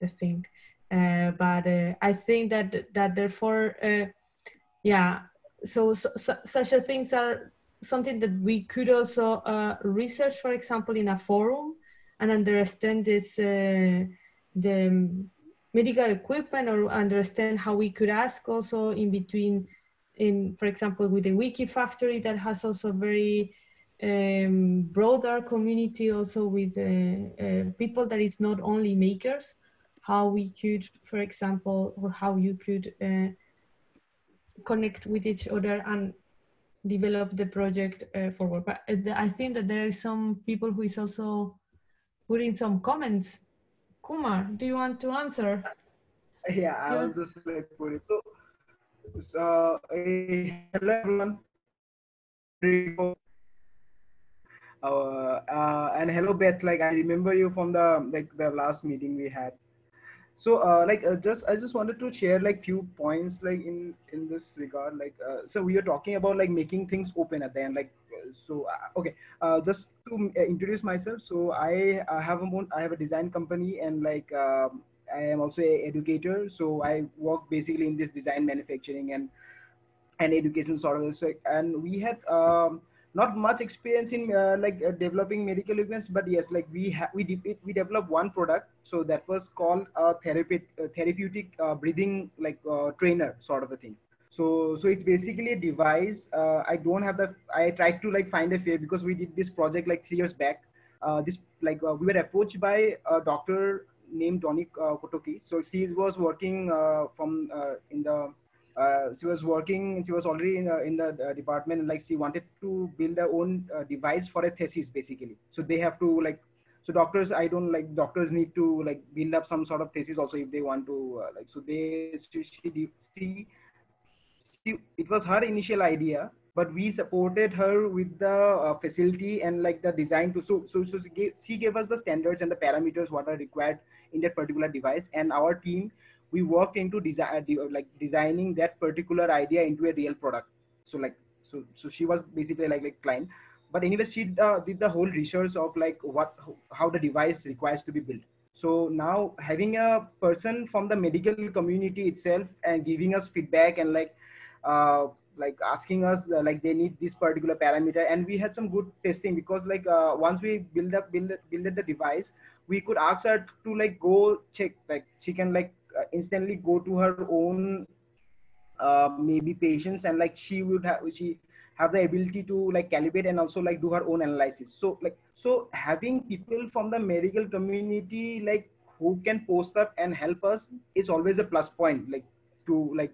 A: the thing but uh, I think that that therefore, uh, yeah. So, so, so, such a things are something that we could also uh, research, for example, in a forum, and understand this uh, the medical equipment, or understand how we could ask also in between, in for example, with the Wikifactory that has also very um, broader community, also with uh, people that is not only makers how we could, for example, or how you could uh, connect with each other and develop the project uh, forward. But uh, I think that there are some people who is also putting some comments. Kumar, do you want to answer?
G: Yeah, I was just like put it. So, so uh, hello everyone. Uh, uh, and hello Beth. Like I remember you from the like the last meeting we had so uh, like uh, just i just wanted to share like few points like in in this regard like uh, so we are talking about like making things open at the end like uh, so uh, okay uh, just to introduce myself so i have a i have a design company and like um, i am also a educator so i work basically in this design manufacturing and and education sort of so, and we had um, not much experience in uh, like uh, developing medical equipment but yes like we we we developed one product. So that was called a therapy uh, therapeutic uh, breathing like uh, trainer sort of a thing. So so it's basically a device uh, i don't have the i tried to like find a fair because we did this project like three years back. This like we were approached by a doctor named Donnie Kotoki. So she was working from in the uh, she was working she was already in, in the uh, department like she wanted to build her own uh, device for a thesis basically. So they have to like so doctors i don't like doctors need to like build up some sort of thesis also if they want to uh, like so they she, she, she, she it was her initial idea but we supported her with the uh, facility and like the design to so so, so she, gave, she gave us the standards and the parameters what are required in that particular device and our team we worked into design uh, like designing that particular idea into a real product. So like so so she was basically like like client. But anyway she uh, did the whole research of like what how the device requires to be built. So now having a person from the medical community itself and giving us feedback and like uh, like asking us uh, like they need this particular parameter. And we had some good testing because like uh, once we build up build build the device we could ask her to like go check like she can like instantly go to her own uh, maybe patients and like she would have she have the ability to like calibrate and also like do her own analysis. So like so having people from the medical community like who can post up and help us is always a plus point like to like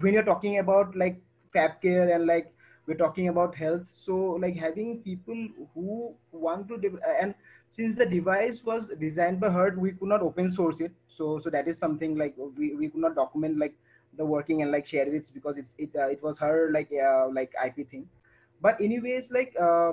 G: when you're talking about like fab care and like we're talking about health. So like having people who want to and since the device was designed by her we could not open source it. So so that is something like we, we could not document like the working and like share with because it's it uh, it was her like uh, like ip thing. But anyways like uh,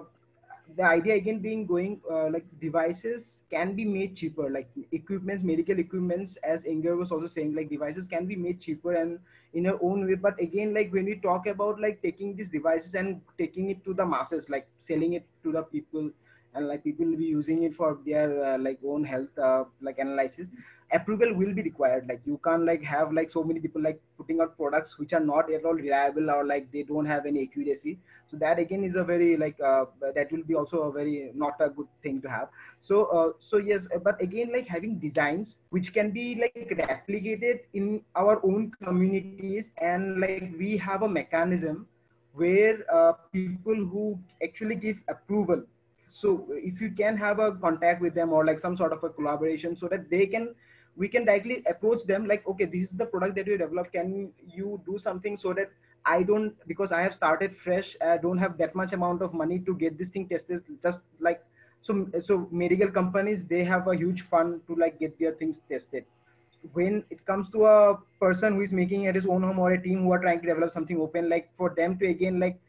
G: the idea again being going uh, like devices can be made cheaper. Like equipments medical equipments as Inger was also saying like devices can be made cheaper and in your own way. But again like when we talk about like taking these devices and taking it to the masses like selling it to the people and like people will be using it for their uh, like own health uh, like analysis approval will be required. Like you can't like have like so many people like putting out products which are not at all reliable or like they don't have any accuracy. So that again is a very like uh, that will be also a very not a good thing to have. So uh, so yes but again like having designs which can be like replicated in our own communities and like we have a mechanism where uh, people who actually give approval so if you can have a contact with them or like some sort of a collaboration so that they can we can directly approach them like okay this is the product that you develop. Can you do something so that i don't because i have started fresh i don't have that much amount of money to get this thing tested just like so so medical companies they have a huge fund to like get their things tested. When it comes to a person who is making at his own home or a team who are trying to develop something open like for them to again like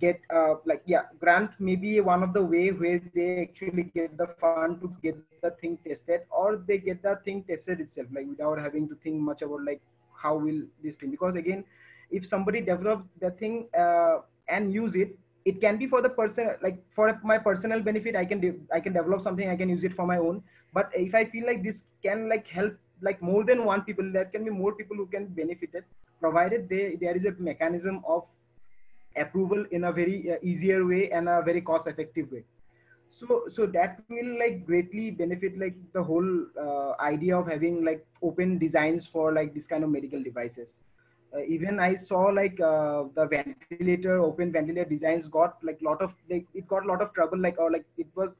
G: get uh, like yeah grant maybe one of the way where they actually get the fund to get the thing tested or they get the thing tested itself like without having to think much about like how will this thing because again if somebody develops the thing uh, and use it it can be for the person like for my personal benefit i can de- i can develop something i can use it for my own. But if i feel like this can like help like more than one people there can be more people who can benefit it provided they there is a mechanism of approval in a very uh, easier way and a very cost effective way. So so that will like greatly benefit like the whole uh, idea of having like open designs for like this kind of medical devices. Uh, even i saw like uh, the ventilator open ventilator designs got like a lot of like it got a lot of trouble like or like it was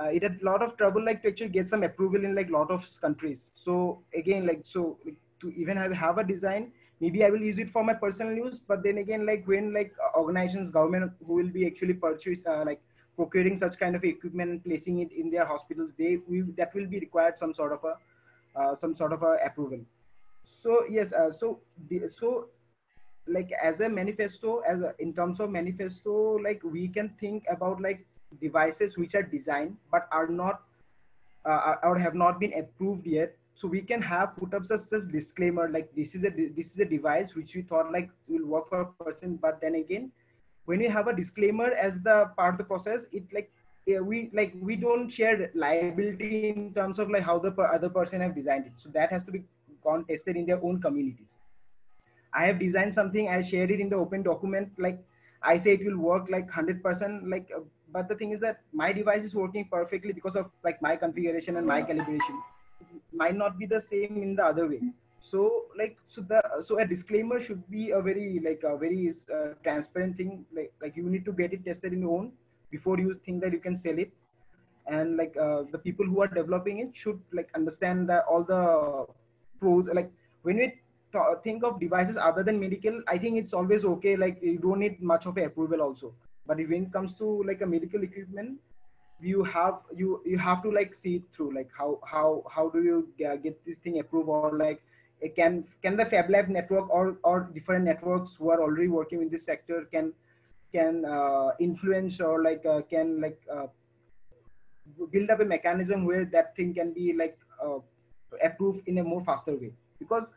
G: uh, it had a lot of trouble like to actually get some approval in like lot of countries. So again like so like, to even have, have a design maybe i will use it for my personal use but then again like when like organizations government who will be actually purchase uh, like procuring such kind of equipment and placing it in their hospitals they we, that will be required some sort of a uh, some sort of a approval. So yes uh, so so like as a manifesto as a, in terms of manifesto like we can think about like devices which are designed but are not uh, or have not been approved yet so we can have put up such a disclaimer like this is a this is a device which we thought like will work for a person but then again when you have a disclaimer as the part of the process it like we like we don't share liability in terms of like how the other person have designed it. So that has to be gone tested in their own communities. I have designed something i shared it in the open document like i say it will work like 100% like uh, but the thing is that my device is working perfectly because of like my configuration and my calibration might not be the same in the other way. So like so the so a disclaimer should be a very like a very uh, transparent thing. Like like you need to get it tested in your own before you think that you can sell it. And like uh, the people who are developing it should like understand that all the pros like when we think of devices other than medical i think it's always okay. Like you don't need much of approval also. But when it comes to like a medical equipment you have you you have to like see through like how how how do you get this thing approved or like it can can the fab lab network or or different networks who are already working in this sector can can uh, influence or like uh, can like uh, build up a mechanism where that thing can be like uh, approved in a more faster way? Because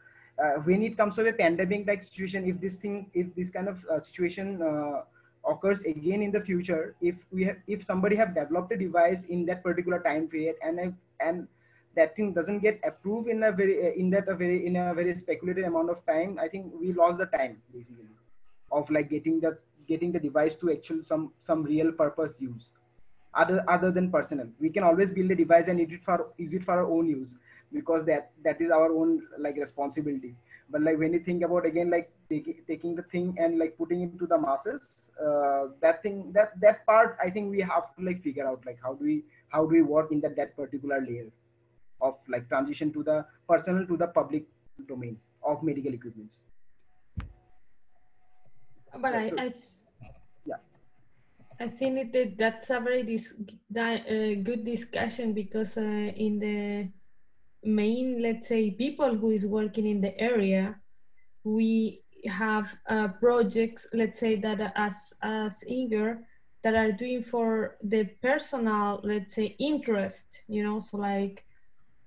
G: uh, when it comes to a pandemic like situation if this thing if this kind of uh, situation occurs again in the future if we have if somebody have developed a device in that particular time period and and that thing doesn't get approved in a very uh, in that a very in a very speculative amount of time i think we lost the time basically of like getting the getting the device to actual some some real purpose use. Other other than personal. We can always build a device and use it for use it for our own use because that that is our own like responsibility but like when you think about again like taking taking the thing and like putting it to the masses uh, that thing that that part i think we have to like figure out like how do we how do we work in that that particular layer of like transition to the personal to the public domain of medical equipments.
A: But I, I
G: yeah.
A: I think that that's a very dis, uh, good discussion because uh, in the main let's say people who is working in the area we have uh, projects, let's say that as, as Inger, that are doing for the personal, let's say, interest, you know, so like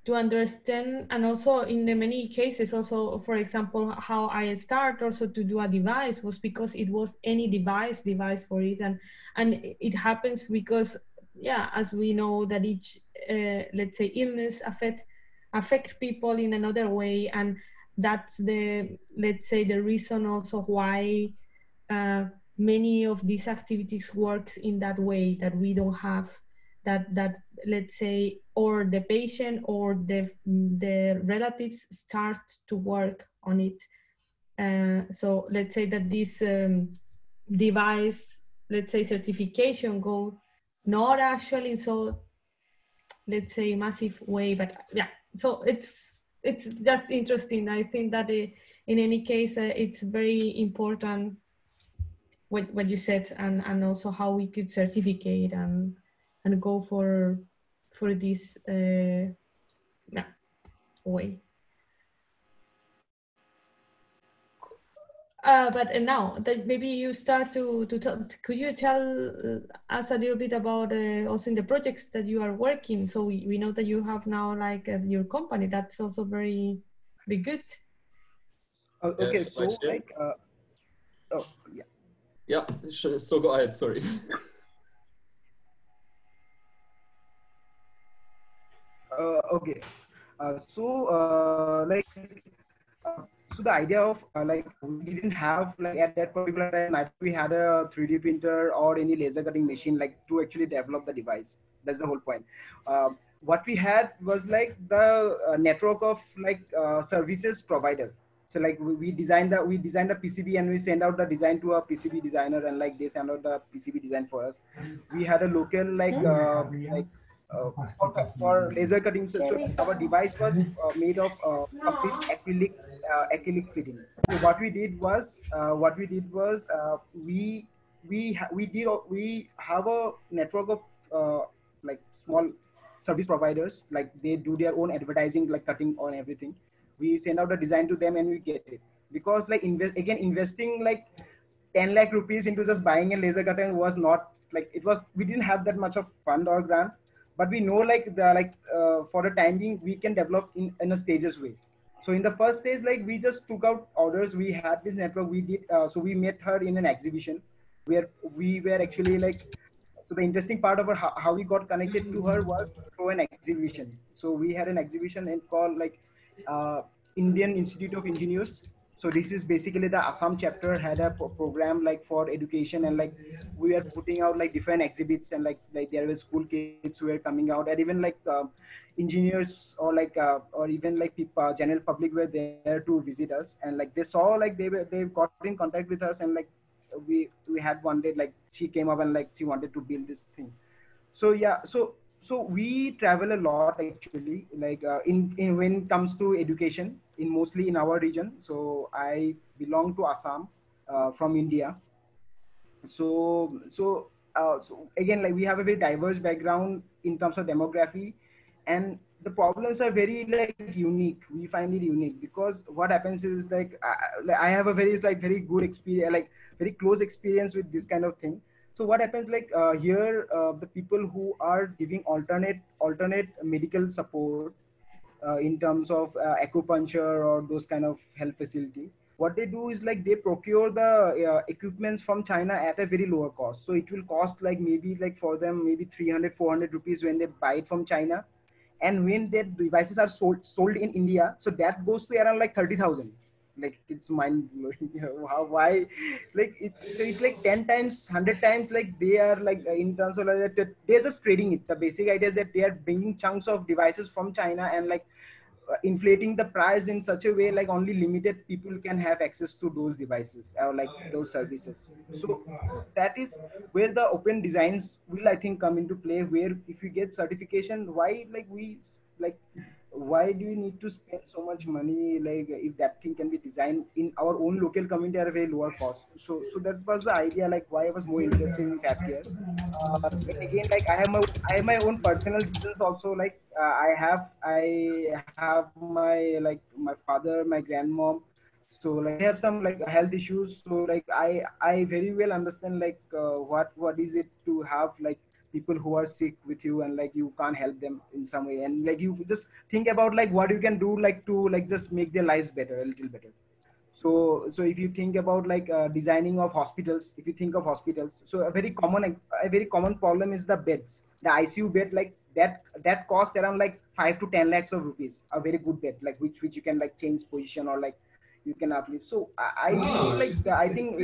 A: to understand, and also in the many cases, also, for example, how I start also to do a device was because it was any device, device for it. And, and it happens because, yeah, as we know that each, uh, let's say, illness affect, affect people in another way. And that's the, let's say, the reason also why uh, many of these activities works in that way that we don't have that that let's say or the patient or the the relatives start to work on it uh, so let's say that this um, device let's say certification go not actually so let's say massive way but yeah so it's it's just interesting i think that it, in any case uh, it's very important what what you said and and also how we could certificate and and go for for this uh, way. Uh, but uh, now that maybe you start to to tell, could you tell us a little bit about uh, also in the projects that you are working? So we, we know that you have now like uh, your company. That's also very very good.
G: Uh, okay, so like uh, oh yeah.
H: Yeah, so go ahead, sorry.
G: uh, okay, uh, so uh, like, uh, so the idea of uh, like we didn't have like at that particular time we had a 3D printer or any laser cutting machine like to actually develop the device. That's the whole point. Um, what we had was like the uh, network of like services provider so like we, we designed the we designed the pcb and we send out the design to a pcb designer and like they send out the pcb design for us we had a local like uh, like uh, for, for, laser cutting so, so our device was uh, made of uh, complete acrylic uh, acrylic fitting. So what we did was uh, what we did was we we we did we have a network of like small service providers like they do their own advertising like cutting on everything. We send out a design to them and we get it. Because like invest again investing like 10 lakh rupees into just buying a laser cutter was not like it was we didn't have that much of fund or grant but we know like the like uh, for the time being we can develop in, in a stages way. So in the first stage like we just took out orders. We had this network. We did uh, so we met her in an exhibition where we were actually like so the interesting part of how, how we got connected to her was through an exhibition. So we had an exhibition and called like uh, Indian Institute of Engineers. So this is basically the Assam chapter had a program like for education and like we were putting out like different exhibits and like like there were school kids who were coming out and even like uh, engineers or like uh, or even like people uh, general public were there to visit us and like they saw like they were they got in contact with us and like we we had one day like she came up and like she wanted to build this thing. So yeah so so we travel a lot actually like uh, in, in when it comes to education in mostly in our region. So i belong to assam uh, from india. So so uh, so again like we have a very diverse background in terms of demography. And the problems are very like unique. We find it unique because what happens is like i, I have a very like very good experience like very close experience with this kind of thing. So what happens like uh, here uh, the people who are giving alternate alternate medical support uh, in terms of uh, acupuncture or those kind of health facility. What they do is like they procure the uh, equipments from china at a very lower cost. So it will cost like maybe like for them maybe 300 400 rupees when they buy it from china. And when their devices are sold sold in india so that goes to around like 30000 like it's mind blowing. How why? Like it, so it's like 10 times 100 times like they are like uh, in terms of like they're just trading it. The basic idea is that they are bringing chunks of devices from china and like uh, inflating the price in such a way like only limited people can have access to those devices or like those services. So that is where the open designs will i think come into play where if you get certification why like we like why do you need to spend so much money like if that thing can be designed in our own local community at a very lower cost? So so that was the idea like why i was more interested in Fab Care uh, again like i have my i have my own personal reasons also like uh, i have i have my like my father my grandmom. So like they have some like health issues. So like i i very well understand like uh, what what is it to have like people who are sick with you and like you can't help them in some way. And like you just think about like what you can do like to like just make their lives better a little better. So so if you think about like uh, designing of hospitals if you think of hospitals so a very common a very common problem is the beds. The icu bed like that that cost around like 5 to 10 lakhs of rupees a very good bed like which which you can like change position or like you can uplift. So i, I think like i think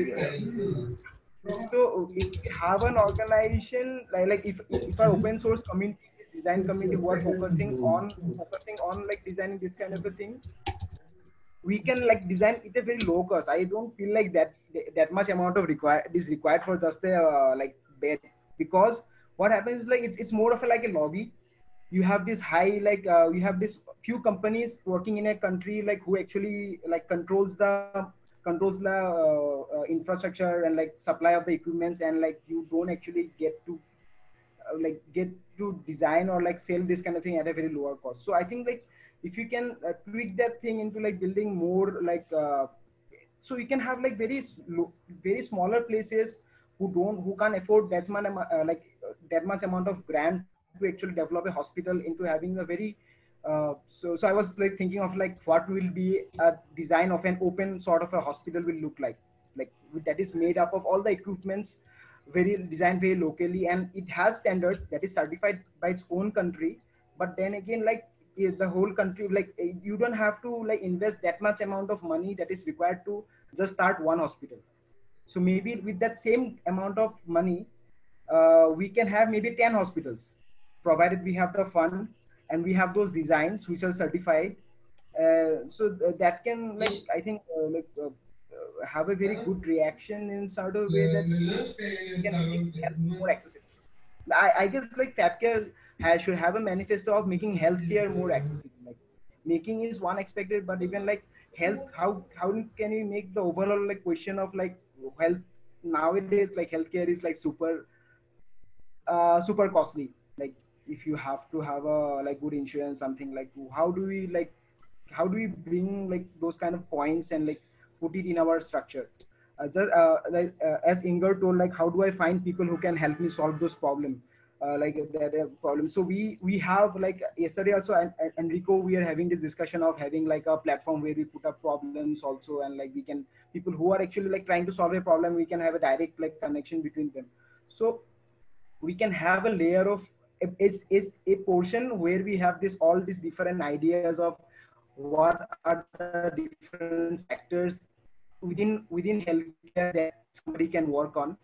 G: so if we have an organization like, like if if our open source community design community who are focusing on focusing on like designing this kind of a thing we can like design it a very low cost. I don't feel like that that much amount of require is required for just a uh, like bed because what happens is like it's, it's more of a, like a lobby. You have this high like uh, you have this few companies working in a country like who actually like controls the controls the uh, uh, infrastructure and like supply of the equipments and like you don't actually get to uh, like get to design or like sell this kind of thing at a very lower cost. So i think like if you can uh, tweak that thing into like building more like uh, so you can have like very very smaller places who don't who can't afford that much uh, like that much amount of grant to actually develop a hospital into having a very uh, so so i was like thinking of like what will be a design of an open sort of a hospital will look like. Like that is made up of all the equipments very designed very locally and it has standards that is certified by its own country. But then again like is the whole country like eh, you don't have to like invest that much amount of money that is required to just start one hospital. So maybe with that same amount of money uh, we can have maybe 10 hospitals provided we have the fund and we have those designs which are certified. Uh, so th that can like i think uh, like uh, uh, have a very good reaction in sort of way that can make more accessible. I, I guess like Fab Care has, should have a manifesto of making healthcare more accessible like making is one expected but even like health how how can we make the overall like question of like health nowadays like healthcare is like super uh super costly if you have to have a like good insurance something like how do we like how do we bring like those kind of points and like put it in our structure? Uh, just uh, like, uh, as Inger told like how do I find people who can help me solve those problems uh, like that problem? So we we have like yesterday also and, and Enrico we are having this discussion of having like a platform where we put up problems also and like we can people who are actually like trying to solve a problem we can have a direct like connection between them. So we can have a layer of is is a portion where we have this all these different ideas of what are the different sectors within within healthcare that somebody can work on.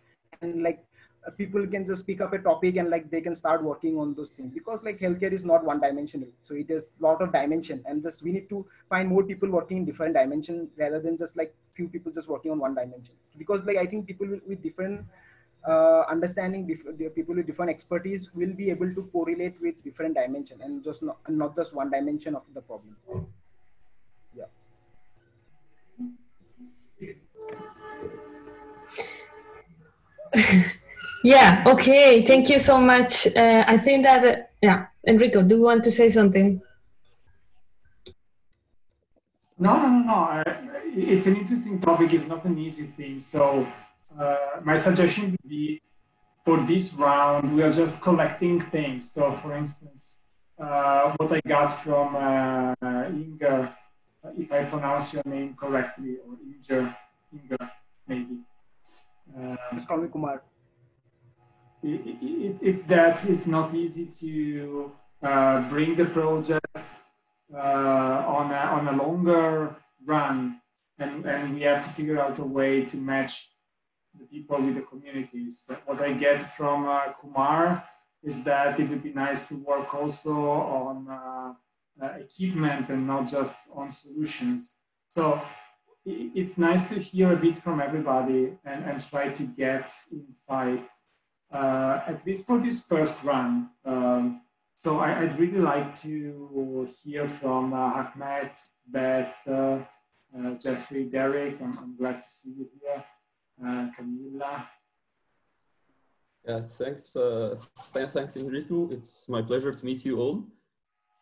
G: And like uh, people can just pick up a topic and like they can start working on those things. Because like healthcare is not one dimensional so it is a lot of dimension. And just we need to find more people working in different dimension rather than just like few people just working on one dimension. Because like i think people with different uh, understanding the people with different expertise will be able to correlate with different dimension and just not, not just one dimension of the problem. Yeah.
A: yeah. Okay. Thank you so much. Uh, I think that uh, yeah, Enrico, do you want to say something?
B: No, no, no, no. it's an interesting topic. It's not an easy thing. So uh, my suggestion would be for this round, we are just collecting things. So, for instance, uh, what I got from uh, Inga, if I pronounce your name correctly, or Inger, Inga, maybe.
G: Uh, it's me Kumar.
B: It, it, it's that it's not easy to uh, bring the project uh, on, a, on a longer run, and, and we have to figure out a way to match the people with the communities. What I get from uh, Kumar is that it would be nice to work also on uh, uh, equipment and not just on solutions. So it's nice to hear a bit from everybody and, and try to get insights, uh, at least for this first run. Um, so I, would really like to hear from uh, Ahmed, Beth, uh, Jeffrey, Derek. I'm, I'm glad to see you here Camila.
H: Yeah, thanks. Uh, thanks, Enrico. It's my pleasure to meet you all.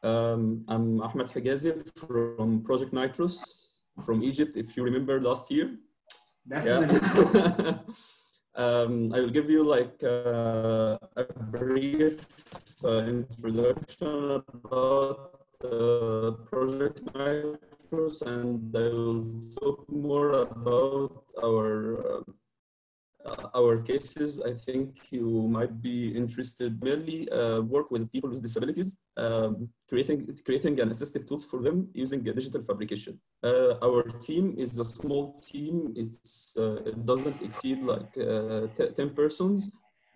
H: Um, I'm Ahmed Higazi from Project Nitrous. from Egypt, if you remember last year.
B: Definitely.
H: Yeah. um, I will give you like uh, a brief uh, introduction about uh, Project Nitrous, and I will talk more about our uh, our cases. I think you might be interested mainly uh, work with people with disabilities, um, creating creating an assistive tools for them using digital fabrication. Uh, our team is a small team. It's uh, it doesn't exceed like uh, 10 persons.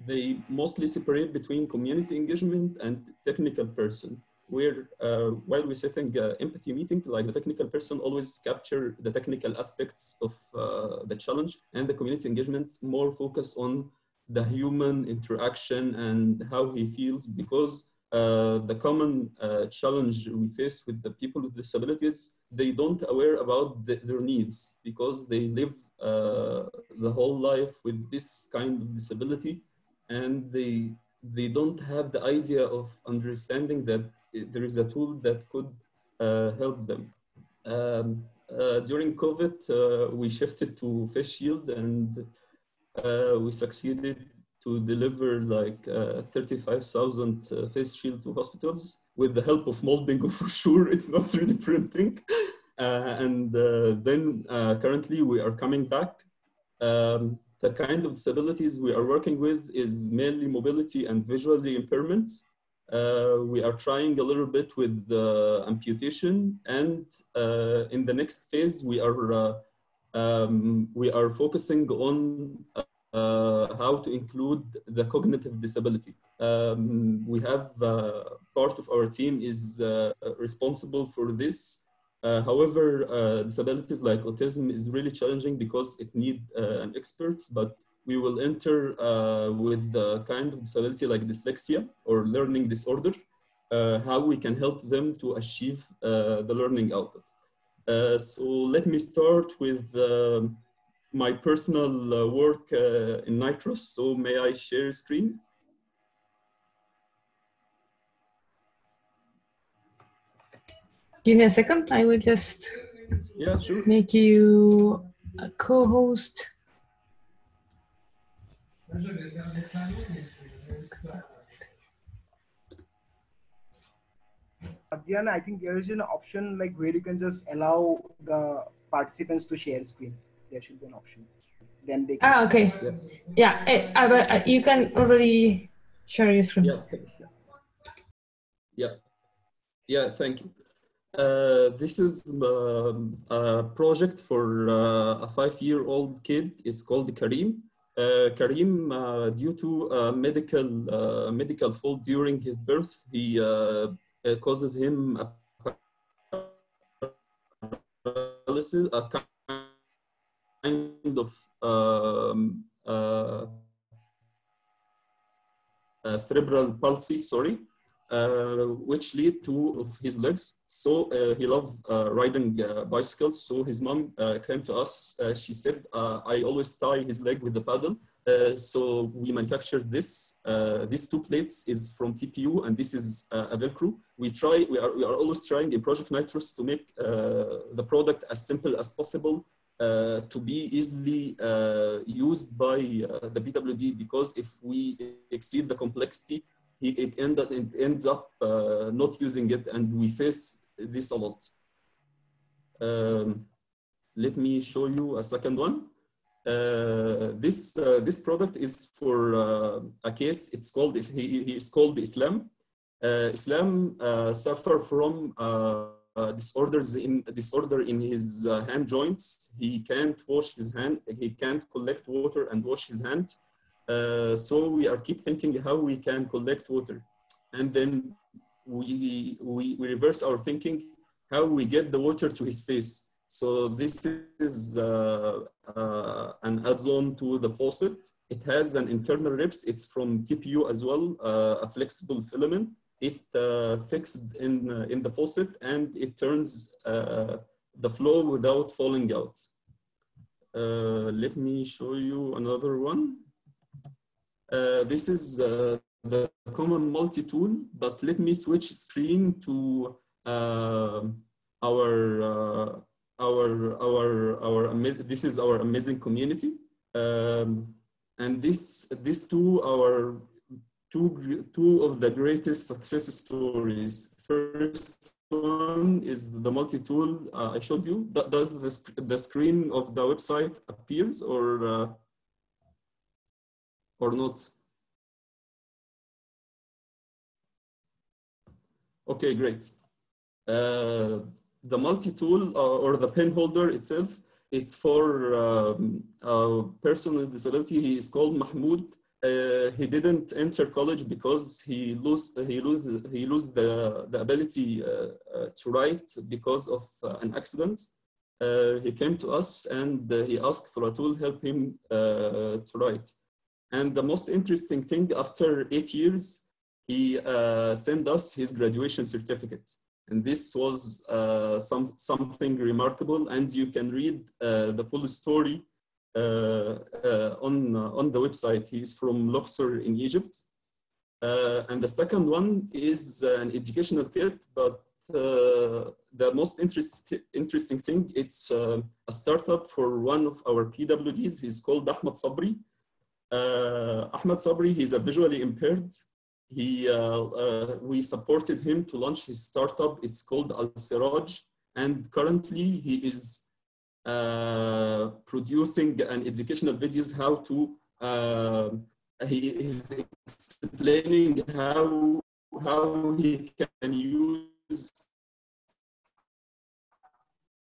H: They mostly separate between community engagement and technical person where uh, while we're setting uh, empathy meeting, like the technical person always capture the technical aspects of uh, the challenge and the community engagement more focus on the human interaction and how he feels because uh, the common uh, challenge we face with the people with disabilities, they don't aware about the, their needs because they live uh, the whole life with this kind of disability and they they don't have the idea of understanding that there is a tool that could uh, help them. Um, uh, during COVID, uh, we shifted to face shield and we succeeded to deliver like 35,000 face shield to hospitals with the help of molding for sure. It's not 3D printing. and then currently we are coming back um, the kind of disabilities we are working with is mainly mobility and visually impairments. Uh, we are trying a little bit with uh, amputation and uh, in the next phase we are uh, um, we are focusing on uh, how to include the cognitive disability. Um, we have uh, part of our team is responsible for this uh, however, uh, disabilities like autism is really challenging because it need uh, experts, but we will enter with the kind of disability like dyslexia or learning disorder, how we can help them to achieve the learning output. so let me start with um, my personal uh, work uh, in Nitrous. So may I share screen?
A: Give me a second. I will just
H: yeah, sure.
A: make you a co-host.
G: Adriana, I think there is an option like where you can just allow the participants to share screen. There should be an option. Then they
A: ah okay. Yeah, yeah eh, I, I, I, you can already share your screen.
H: Yeah. Yeah. Yeah. Thank you. Uh, this is um, a project for uh, a five-year-old kid. It's called Karim. Uh, Karim, uh, due to medical uh, medical fault during his birth, he causes him a paralysis, a kind of um, cerebral palsy. Sorry, which lead to his legs. So uh, he loved uh, riding bicycles. So his mom came to us. she said, I always tie his leg with the paddle. so we manufactured this. these two plates is from TPU and this is a Velcro. We try, we are, we are always trying in Project Nitrous to make the product as simple as possible uh, to be easily uh, used by uh, the PWD because if we exceed the complexity, it, end it ends up uh, not using it and we face this a lot. Um, let me show you a second one. Uh, this uh, this product is for uh, a case. It's called he, he is called Islam. Uh, Islam uh, suffer from disorders in disorder in his hand joints. He can't wash his hand. He can't collect water and wash his hand. Uh, so we are keep thinking how we can collect water. And then we, we, we reverse our thinking, how we get the water to his face. So this is uh, uh, an add-on to the faucet. It has an internal ribs. It's from TPU as well, uh, a flexible filament. It uh, fixed in, uh, in the faucet and it turns the flow without falling out. let me show you another one. Uh, this is uh, the common multi-tool, but let me switch screen to uh, our our our our this is our amazing community, um, and this these two our two two of the greatest success stories. First one is the multi-tool uh, I showed you. Does the, the screen of the website appears or uh, or not? Okay, great. Uh, the multi-tool uh, or the pen holder itself, it's for um, a person with disability. He is called Mahmoud. Uh, he didn't enter college because he lose he lose he lose the the ability uh, uh, to write because of uh, an accident. He came to us and he asked for a tool to help him to write. And the most interesting thing, after eight years, he uh, sent us his graduation certificate. And this was uh, some, something remarkable. And you can read uh, the full story uh, uh, on, uh, on the website. He's from Luxor in Egypt. And the second one is an educational kit, but the most interest, interesting thing, it's a startup for one of our PWDs. He's called Ahmad Sabri. Uh, Ahmad Sabri, he's a visually impaired. He, uh, uh, we supported him to launch his startup. It's called Al Siraj. And currently he is uh, producing an educational videos how to, uh, he is explaining how, how he can use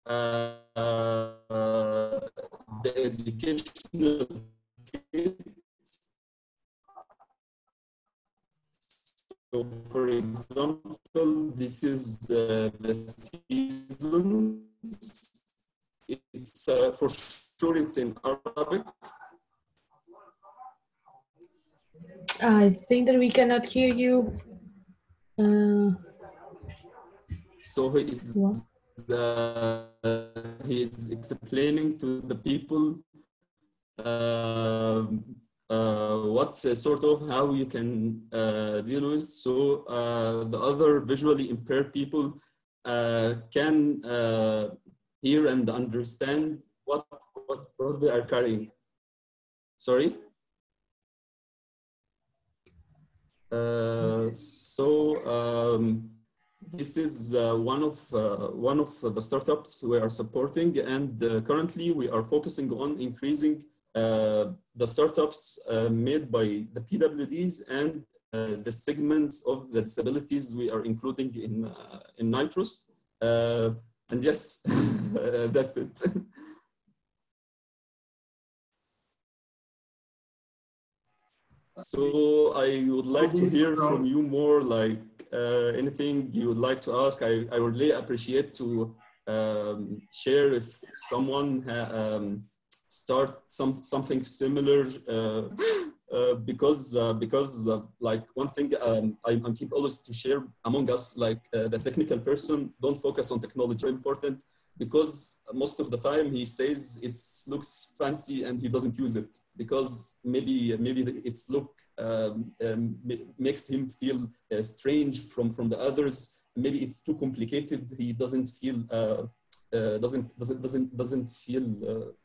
H: uh, the educational kit So, for example, this is uh, the seasons. It's uh, for sure it's in Arabic.
A: I think that we cannot hear you. Uh,
H: So he is uh, he is explaining to the people um, uh, what's uh, sort of how you can uh, deal with. So uh, the other visually impaired people uh, can uh, hear and understand what, what what they are carrying. Sorry. So um, this is one of one of the startups we are supporting, and currently we are focusing on increasing the startups uh, made by the PWDs and uh, the segments of the disabilities we are including in uh, in Nitrous. Uh, and yes, that's it. So I would like to hear from you more, like uh, anything you would like to ask. I, I would really appreciate to um, share if someone um, start some something similar uh, uh, because uh, because uh, like one thing um, I, I keep always to share among us like uh, the technical person don't focus on technology important because most of the time he says it looks fancy and he doesn't use it because maybe maybe its look um, um, makes him feel uh, strange from from the others. Maybe it's too complicated he doesn't feel doesn't doesn't doesn't doesn't feel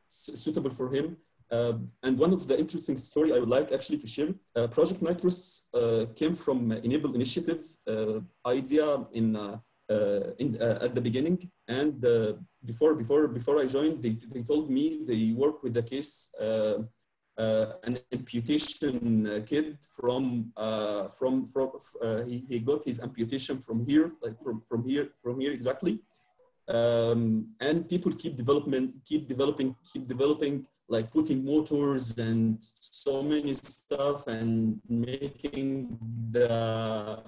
H: suitable for him um, and one of the interesting story I would like actually to share, uh, Project Nitrous uh, came from e-NABLE Initiative uh, idea in, uh, uh, in uh, at the beginning. And uh, before before before I joined, they, they told me they work with the case uh, uh, an amputation uh, kid from uh, from from uh, he, he got his amputation from here like from from here from here exactly um, and people keep development keep developing keep developing like putting motors and so many stuff and making the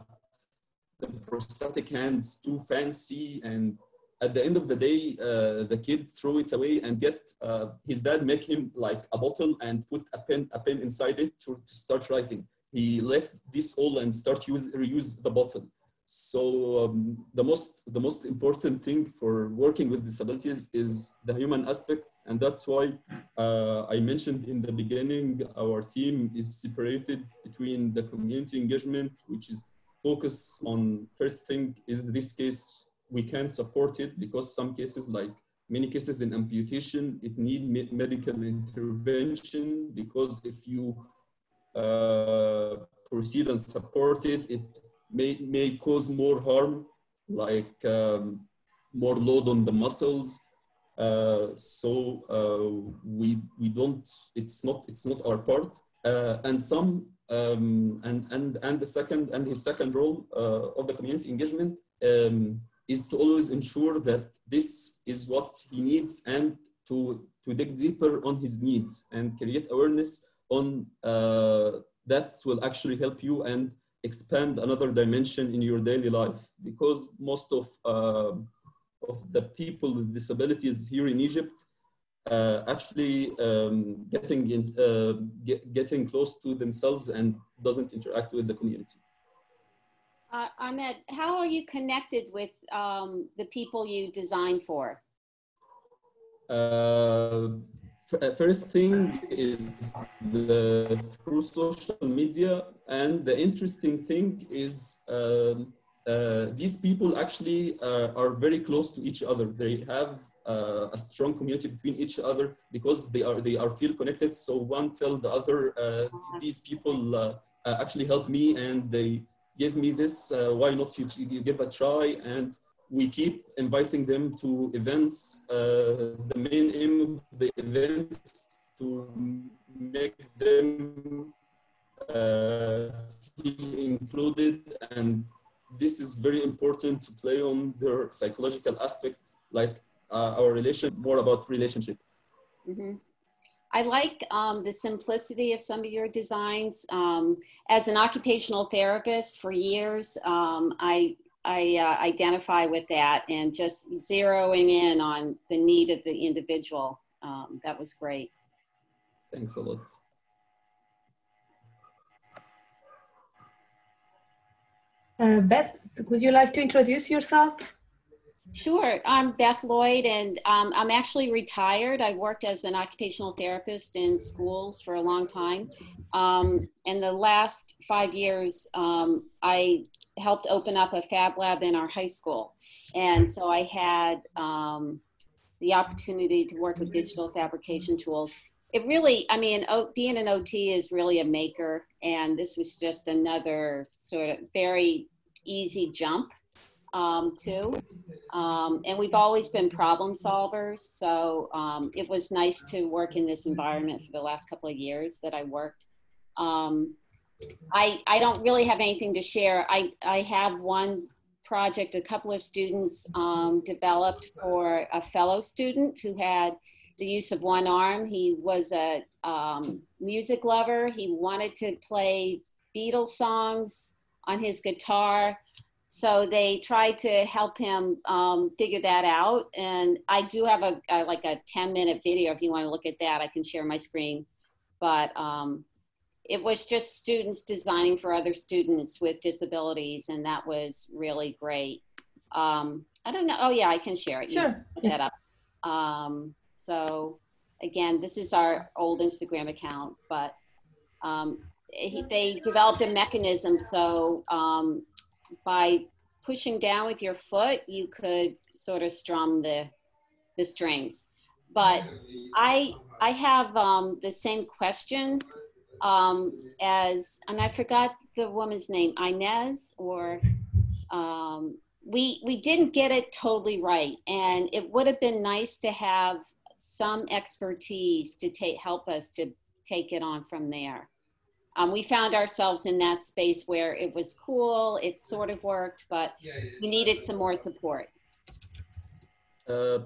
H: the prosthetic hands too fancy. And at the end of the day uh, the kid throw it away and get uh, his dad make him like a bottle and put a pen a pen inside it to, to start writing. He left this all and start use reuse the bottle so um, the most the most important thing for working with disabilities is the human aspect. And that's why uh, I mentioned in the beginning, our team is separated between the community engagement, which is focus on first thing is this case, we can support it because some cases like many cases in amputation, it need me- medical intervention because if you uh, proceed and support it, it may, may cause more harm, like um, more load on the muscles. Uh, so uh, we we don't. It's not it's not our part. Uh, and some um, and and and the second and his second role uh, of the community engagement um, is to always ensure that this is what he needs and to to dig deeper on his needs and create awareness on uh, that will actually help you and expand another dimension in your daily life because most of uh, of the people with disabilities here in Egypt uh, actually um, getting in, uh, get, getting close to themselves and doesn't interact with the community.
I: Uh, Ahmed, how are you connected with um, the people you design for?
H: Uh, f- first thing is the through social media, and the interesting thing is um, uh, these people actually uh, are very close to each other. They have uh, a strong community between each other because they are they are feel connected. So one tell the other, uh, these people uh, uh, actually help me and they give me this. why not you, you give a try? And we keep inviting them to events. the main aim of the events to make them included and this is very important to play on their psychological aspect, like uh, our relation, more about relationship.
I: Mm-hmm. I like um, the simplicity of some of your designs. Um, as an occupational therapist for years, um, I, I uh, identify with that and just zeroing in on the need of the individual. Um, that was great.
H: Thanks a lot.
A: Uh, Beth, would you like to introduce yourself?
I: Sure. I'm Beth Lloyd, and um, I'm actually retired. I worked as an occupational therapist in schools for a long time. Um, in the last five years, um, I helped open up a fab lab in our high school. And so I had um, the opportunity to work with digital fabrication tools. It really, I mean, being an OT is really a maker, and this was just another sort of very easy jump um, too. Um, and we've always been problem solvers. So um, it was nice to work in this environment for the last couple of years that I worked. Um, I, I don't really have anything to share. I, I have one project a couple of students um, developed for a fellow student who had the use of one arm. He was a um, music lover. He wanted to play Beatles songs on his guitar. So they tried to help him um, figure that out. And I do have a, a, like a 10 minute video. If you want to look at that, I can share my screen. But um, it was just students designing for other students with disabilities. And that was really great. Um, I don't know. Oh yeah, I can share it.
A: Sure.
I: Put that up. Um, so again, this is our old Instagram account, but um, he, they developed a mechanism so um, by pushing down with your foot, you could sort of strum the the strings. But I I have um, the same question um, as, and I forgot the woman's name, Inez, or um, we we didn't get it totally right, and it would have been nice to have some expertise to take help us to take it on from there. Um, we found ourselves in that space where it was cool, it sort of worked, but we needed some more support.
H: Uh,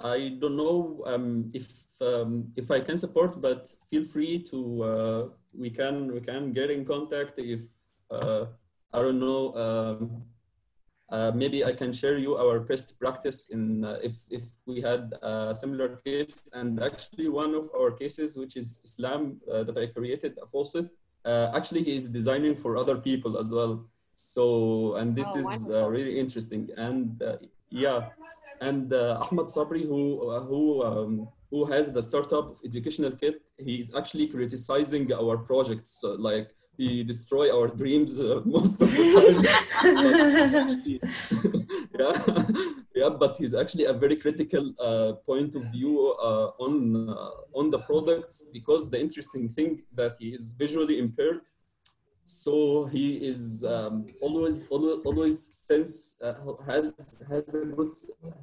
H: I don't know um, if um, if I can support, but feel free to uh, we can we can get in contact if uh, I don't know. Uh, maybe I can share you our best practice in uh, if if we had a similar case. And actually, one of our cases, which is Islam, uh, that I created a faucet. actually, he is designing for other people as well. So, and this
I: Oh,
H: is
I: wonderful.
H: really interesting. And yeah, and uh, Ahmad Sabri, who uh, who um, who has the startup of educational kit, he's actually criticizing our projects. So, like he destroy our dreams uh, most of the time. Yeah, yeah, but he's actually a very critical uh, point of view uh, on uh, on the products because the interesting thing that he is visually impaired, so he is um, always always always sense uh, has has a good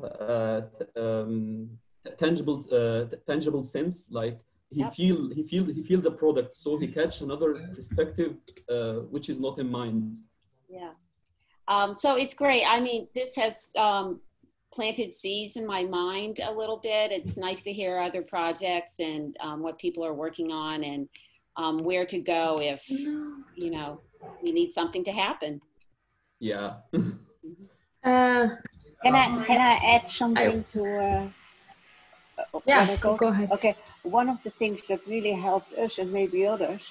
H: uh, um, tangible uh, tangible sense like he
I: Yep.
H: feel he feel he feel the product so he catch another perspective which is not in mind.
I: Yeah. Um, so it's great. I mean, this has um, planted seeds in my mind a little bit. It's nice to hear other projects and um, what people are working on and um, where to go if, you know, we need something to happen.
H: Yeah.
A: Uh,
F: Can I can I add something to? Uh, uh,
A: Yeah,
F: go?
A: go ahead.
F: Okay, one of the things that really helped us and maybe others,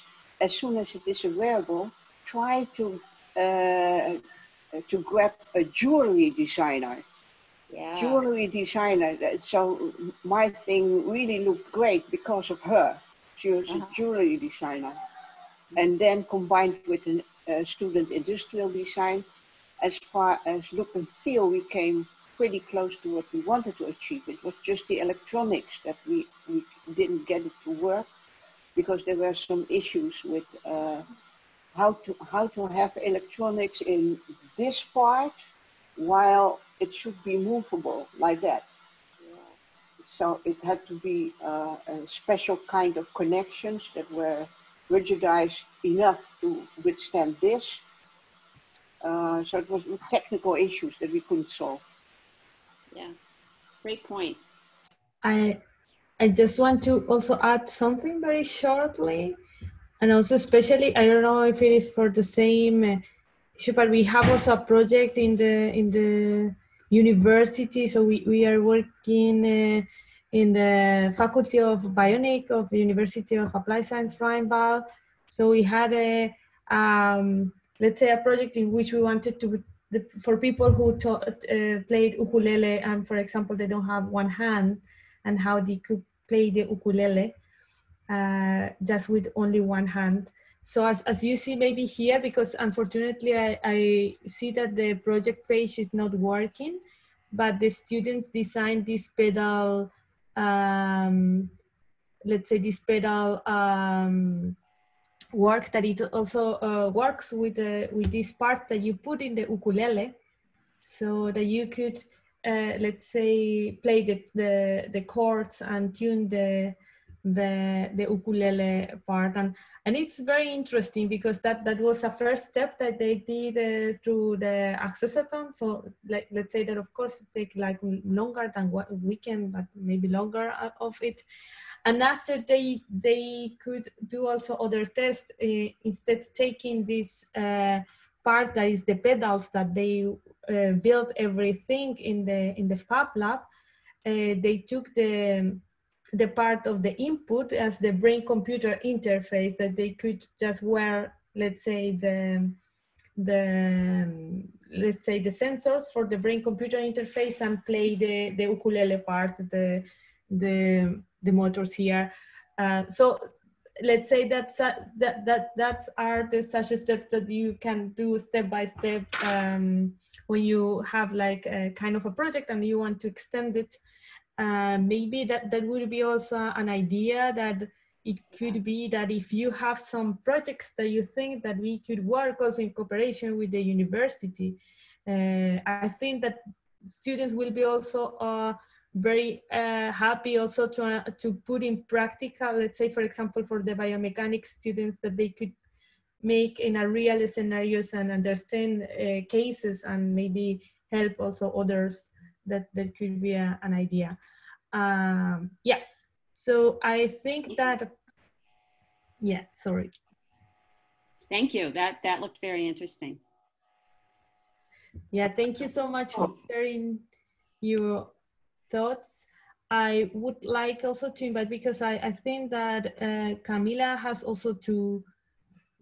F: as soon as it is a wearable, try to uh, to grab a jewelry designer.
I: Yeah.
F: Jewelry designer. So my thing really looked great because of her. She was
I: Uh-huh.
F: a jewelry designer, and then combined with a uh, student industrial design, as far as look and feel, we came pretty close to what we wanted to achieve. It was just the electronics that we, we didn't get it to work because there were some issues with uh, how to how to have electronics in this part while it should be movable like that. So it had to be uh, a special kind of connections that were rigidized enough to withstand this. Uh, so it was technical issues that we couldn't solve.
I: Yeah. Great point.
A: I I just want to also add something very shortly, and also especially I don't know if it is for the same uh, but we have also a project in the in the university. So we we are working uh, in the Faculty of Bionic of the University of Applied Science Rheinbach. So we had a um, let's say a project in which we wanted to the, for people who taught, uh, played ukulele and for example they don't have one hand and how they could play the ukulele uh, just with only one hand. So as, as you see maybe here because unfortunately I, I see that the project page is not working but the students designed this pedal um, let's say this pedal um, work that it also uh, works with the, with this part that you put in the ukulele so that you could uh, let's say play the, the the chords and tune the the the ukulele part. And and it's very interesting because that that was a first step that they did uh, through the accessathon so like let's say that of course it take like longer than what we can but maybe longer uh, of it. And after they they could do also other tests uh, instead taking this uh, part that is the pedals that they uh, built everything in the in the fab lab uh, they took the the part of the input as the brain computer interface that they could just wear let's say the the let's say the sensors for the brain computer interface and play the the ukulele parts the the the motors here. Uh, so let's say that's uh, that that that are the such steps that you can do step by step um, when you have like a kind of a project and you want to extend it uh, maybe that that would be also an idea that it could be that if you have some projects that you think that we could work also in cooperation with the university uh, i think that students will be also uh, very uh, happy also to, uh, to put in practical, let's say, for example, for the biomechanics students that they could make in a real scenarios and understand uh, cases and maybe help also others that that could be a, an idea. Um, yeah, so I think that, yeah, sorry.
I: Thank you. That that looked very interesting.
A: Yeah, thank you so much for sharing your thoughts. I would like also to invite because I, I think that uh, Camila has also to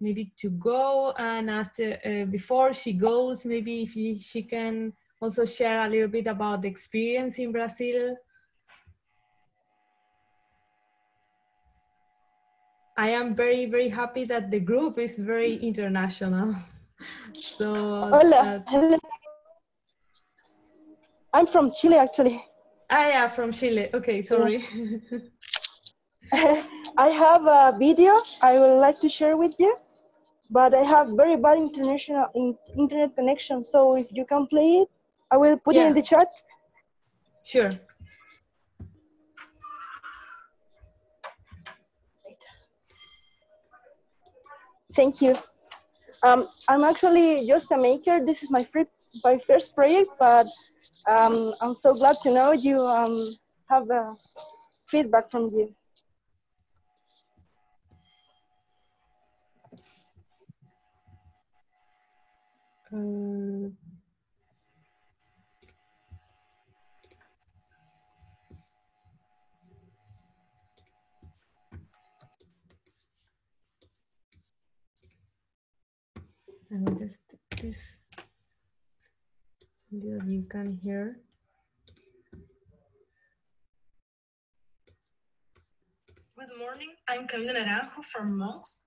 A: maybe to go and after uh, before she goes maybe if she, she can also share a little bit about the experience in Brazil. I am very very happy that the group is very international. so
J: Hola, hello. I'm from Chile, actually.
A: Ah, yeah, from Chile. Okay, sorry.
J: I have a video I would like to share with you, but I have very bad international in, internet connection. So if you can play it, I will put it in the chat.
A: sure.
J: Thank you. Um, I'm actually just a maker. This is my, free, my first project, but um, I'm so glad to know you um, have uh, feedback from you.
A: Uh, Will just this that you can hear.
K: Good morning, I'm Camila Naranjo from Mons,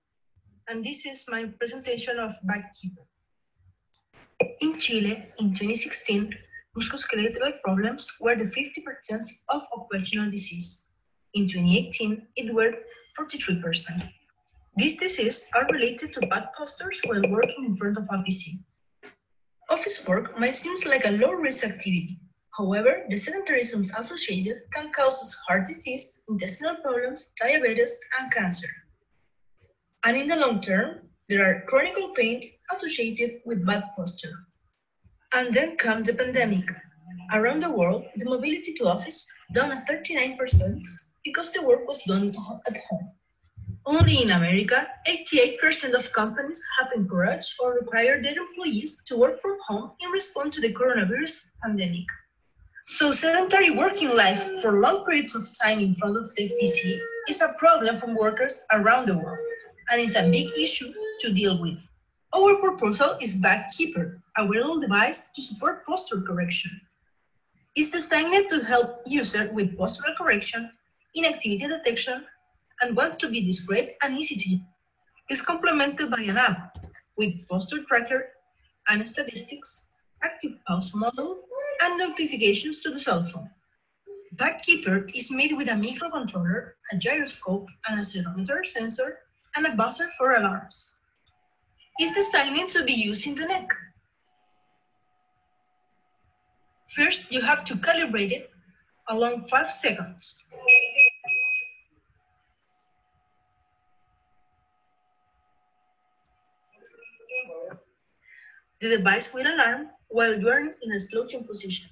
K: and this is my presentation of Backkeeper. In Chile, in 2016, musculoskeletal problems were the 50% of occupational disease. In 2018, it were 43%. These diseases are related to bad postures while working in front of a PC. Office work might seem like a low-risk activity, However, the sedentarism associated can cause heart disease, intestinal problems, diabetes, and cancer. And in the long term, there are chronic pain associated with bad posture. And then comes the pandemic. Around the world, the mobility to office down at 39% because the work was done at home. Only in America, 88% of companies have encouraged or required their employees to work from home in response to the coronavirus pandemic. So sedentary working life for long periods of time in front of the PC is a problem for workers around the world, and it's a big issue to deal with. Our proposal is Backkeeper, a wearable device to support posture correction. It's designed to help users with postural correction, inactivity detection, and wants to be discreet and easy to use. It's complemented by an app with posture tracker and statistics, active pulse model, and notifications to the cell phone. Backkeeper is made with a microcontroller, a gyroscope, an accelerometer sensor, and a buzzer for alarms. It's designed to be used in the neck. First, you have to calibrate it along five seconds. The device will alarm while you are in a slouching position.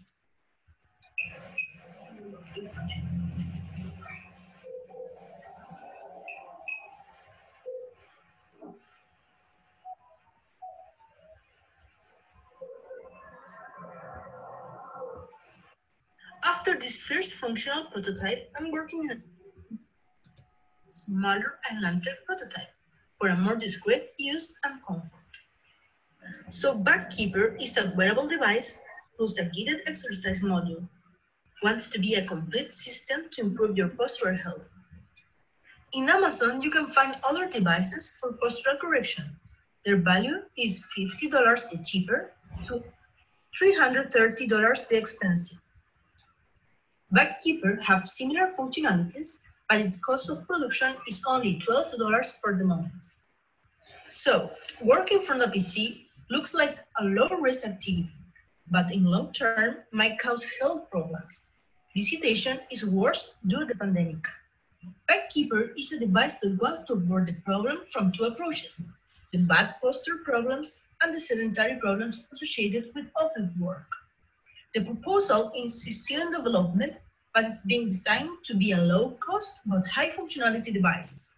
K: After this first functional prototype, I'm working on a smaller and lighter prototype for a more discreet use and comfort. So Backkeeper is a wearable device plus a guided exercise module. Wants to be a complete system to improve your postural health. In Amazon, you can find other devices for postural correction. Their value is $50 the cheaper to $330 the expensive. Backkeeper have similar functionalities, but its cost of production is only $12 for the moment. So, working from the PC looks like a low-risk activity, but in long term might cause health problems. This situation is worse due to the pandemic. Backkeeper is a device that wants to avoid the problem from two approaches, the bad posture problems and the sedentary problems associated with office work. The proposal is still in development, but it's being designed to be a low-cost but high-functionality device.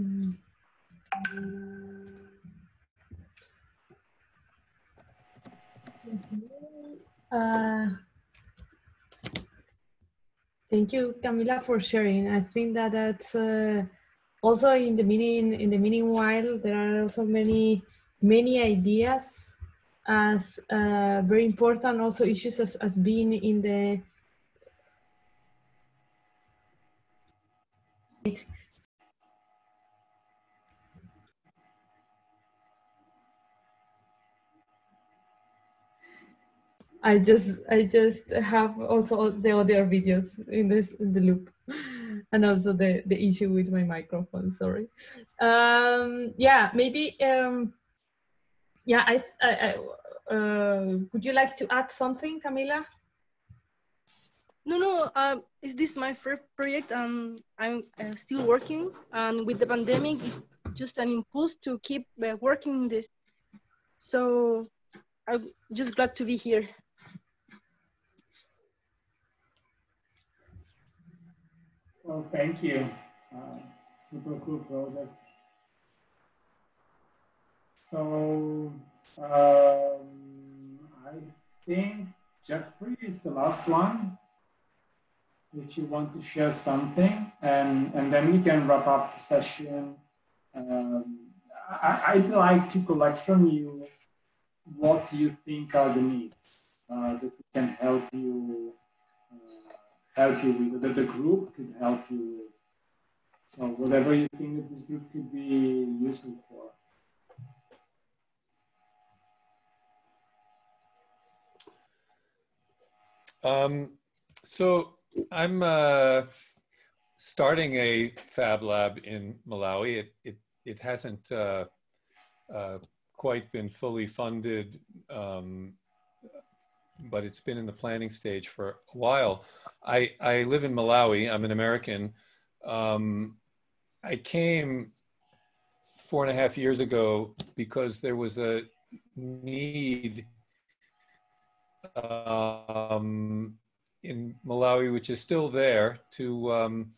A: Mm. Uh, thank you, Camila, for sharing. I think that that's uh, also in the meaning. In the meanwhile, there are also many many ideas as uh, very important also issues as, as being in the I just I just have also the other videos in this in the loop, and also the the issue with my microphone. Sorry. Um, yeah, maybe. Um, yeah, I. I, I uh, would you like to add something, Camila?
J: No, no. Um, is this my first project? Um, I'm uh, still working, and with the pandemic, it's just an impulse to keep uh, working this. So I'm just glad to be here.
B: Well, thank you. Uh, super cool project. So um, I think Jeffrey is the last one. If you want to share something, and and then we can wrap up the session. Um, I, I'd like to collect from you what you think are the needs uh, that we can help you help you with, that the group could help you with. So whatever you think that this group could be useful for.
L: Um, so I'm uh, starting a Fab Lab in Malawi. It, it, it hasn't uh, uh, quite been fully funded um, but it's been in the planning stage for a while. I, I live in Malawi. I'm an American. Um, I came four and a half years ago because there was a need um, in Malawi, which is still there, to um,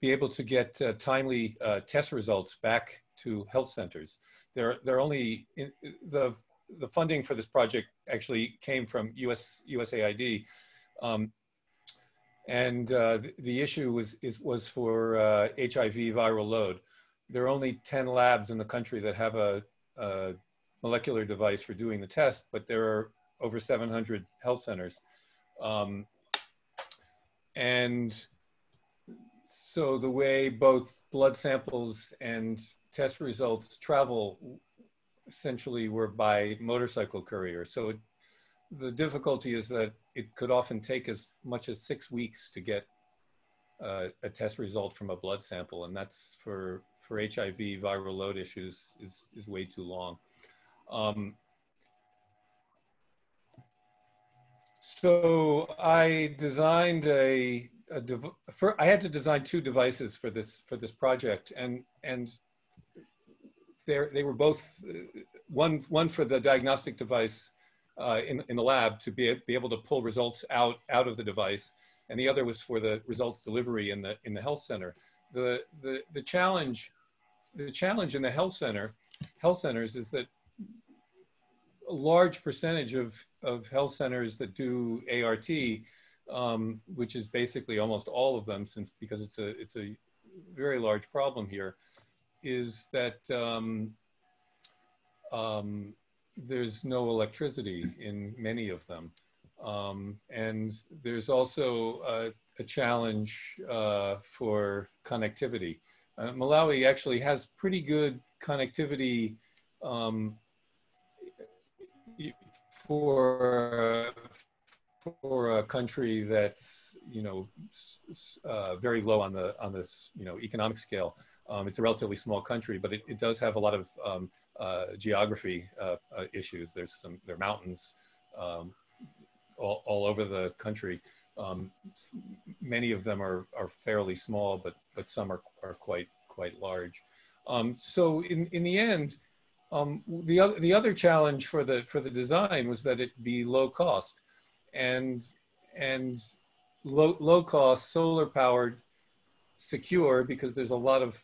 L: be able to get uh, timely uh, test results back to health centers. They're, they're only, in, the the funding for this project actually came from US, USAID. Um, and uh, the, the, issue was, is, was for uh, HIV viral load. There are only 10 labs in the country that have a, a, molecular device for doing the test, but there are over 700 health centers. Um, and so the way both blood samples and test results travel essentially were by motorcycle courier. So it, the difficulty is that it could often take as much as six weeks to get uh, a test result from a blood sample, and that's for for HIV viral load issues is is way too long. Um, so I designed a, a for, I had to design two devices for this for this project, and and they were both uh, one one for the diagnostic device uh, in in the lab to be be able to pull results out out of the device, and the other was for the results delivery in the in the health center. The the the challenge the challenge in the health center health centers is that a large percentage of of health centers that do ART, um, which is basically almost all of them, since because it's a it's a very large problem here is that um, um, there's no electricity in many of them. Um, and there's also a, a challenge uh, for connectivity. Uh, Malawi actually has pretty good connectivity um, for for a country that's you know uh, very low on the on this you know economic scale. Um, it's a relatively small country, but it, it does have a lot of um, uh, geography uh, uh, issues. There's some, there are mountains um, all, all over the country. Um, many of them are, are fairly small, but, but some are, are quite, quite large. Um, so in, in the end, um, the, other, the other challenge for the, for the design was that it be low cost and, and low, low cost, solar powered, secure because there's a lot of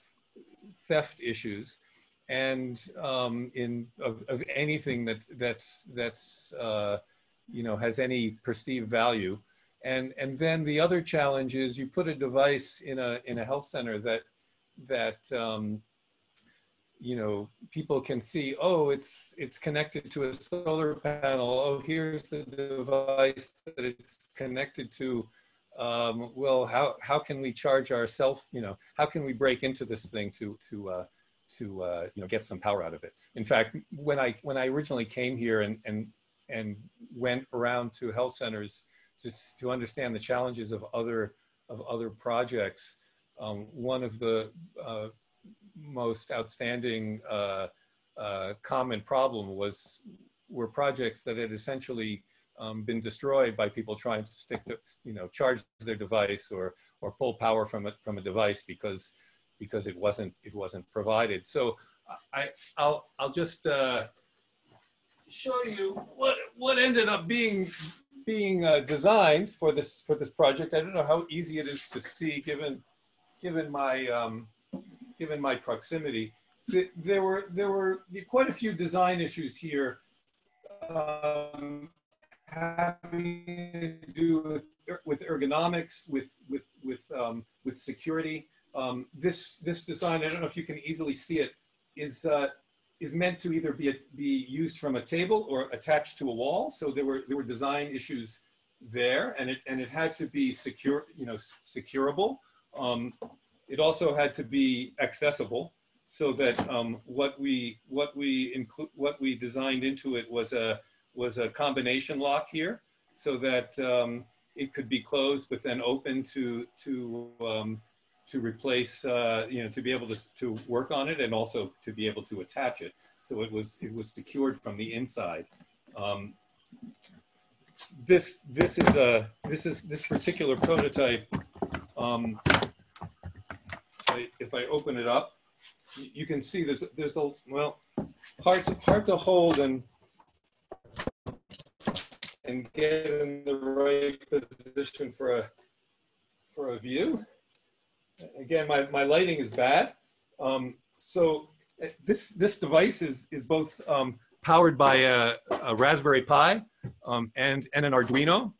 L: theft issues. And um, in of, of, anything that that's that's uh, you know has any perceived value. And and then the other challenge is you put a device in a in a health center that that um, you know people can see oh it's it's connected to a solar panel. Oh here's the device that it's connected to um, well, how, how can we charge ourselves, you know, how can we break into this thing to, to, uh, to uh, you know, get some power out of it? In fact, when I, when I originally came here and, and and went around to health centers just to understand the challenges of other of other projects. Um, one of the uh, most outstanding uh, uh, common problem was were projects that had essentially um, been destroyed by people trying to stick to, you know, charge their device or or pull power from it from a device because because it wasn't it wasn't provided. So I I'll I'll just uh, show you what what ended up being being uh, designed for this for this project. I don't know how easy it is to see given given my um, given my proximity. There were there were quite a few design issues here um, having to do with, with ergonomics, with with with um, with security. Um, this this design, I don't know if you can easily see it, is uh, is meant to either be a, be used from a table or attached to a wall. So there were there were design issues there, and it and it had to be secure, you know, securable. Um, it also had to be accessible, so that um, what we what we include what we designed into it was a was a combination lock here, so that um, it could be closed but then open to to um, to replace, uh, you know, to be able to, to work on it and also to be able to attach it. So it was, it was secured from the inside. Um, this, this is a, this is, this particular prototype, um, if, I, open it up, you can see there's, there's a, well, hard to, hard to hold and, and get in the right position for a, for a view again, my, my lighting is bad. Um, so uh, this, this device is, is both um, powered by a, a Raspberry Pi um, and, and an Arduino.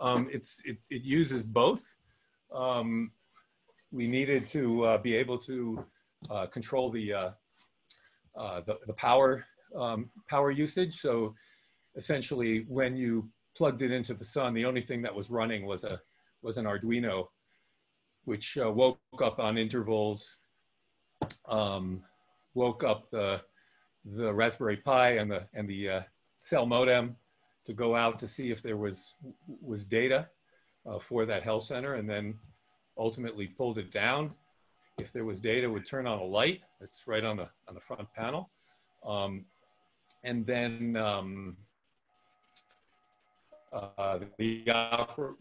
L: Um, it's, it, it uses both. Um, we needed to uh, be able to uh, control the, uh, uh, the, the, power, um, power usage. So essentially when you plugged it into the sun, the only thing that was running was, a, was an Arduino which uh, woke up on intervals, um, woke up the, the Raspberry Pi and the, and the uh, cell modem to go out to see if there was, was data uh, for that health center and then ultimately pulled it down. If there was data, would turn on a light. It's right on the, on the front panel. Um, and then um, uh, the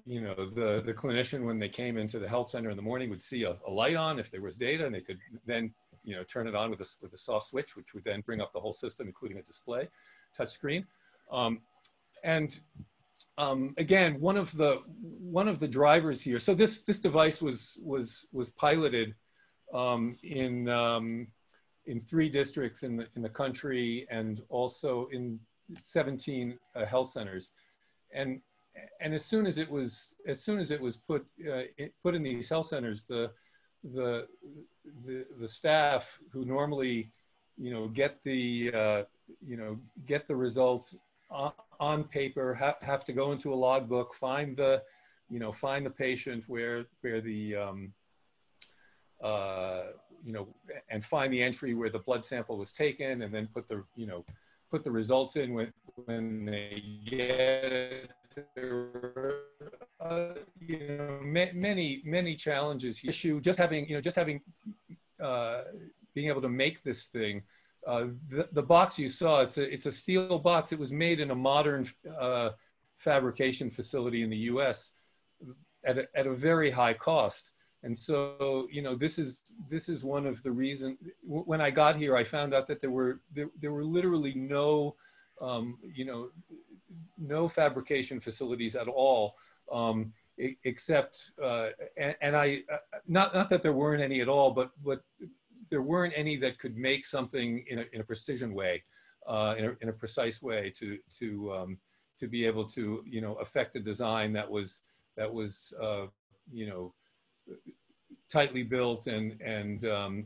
L: you know the the clinician when they came into the health center in the morning would see a, a, light on if there was data and they could then you know turn it on with a with a soft switch which would then bring up the whole system including a display touch screen. Um, and um, again one of the one of the drivers here so this this device was was was piloted um, in um, in three districts in the in the country and also in 17 uh, health centers and and as soon as it was as soon as it was put uh, put in these health centers, the the the, the staff who normally you know get the uh, you know get the results on, on paper ha have to go into a logbook, find the you know find the patient where where the um, uh, you know and find the entry where the blood sample was taken, and then put the you know put the results in when when they get. Uh, you know, ma many many challenges. Issue just having you know just having uh, being able to make this thing. Uh, the, the box you saw, it's a, it's a steel box. It was made in a modern uh, fabrication facility in the U.S. at a, at a very high cost. And so, you know, this is this is one of the reasons. When I got here, I found out that there were there, there were literally no, um, you know, no fabrication facilities at all, um, except uh, and, and, I uh, not not that there weren't any at all, but but there weren't any that could make something in a, in a precision way, uh, in, a, in a precise way to to um, to be able to you know affect a design that was that was uh, you know tightly built and and um,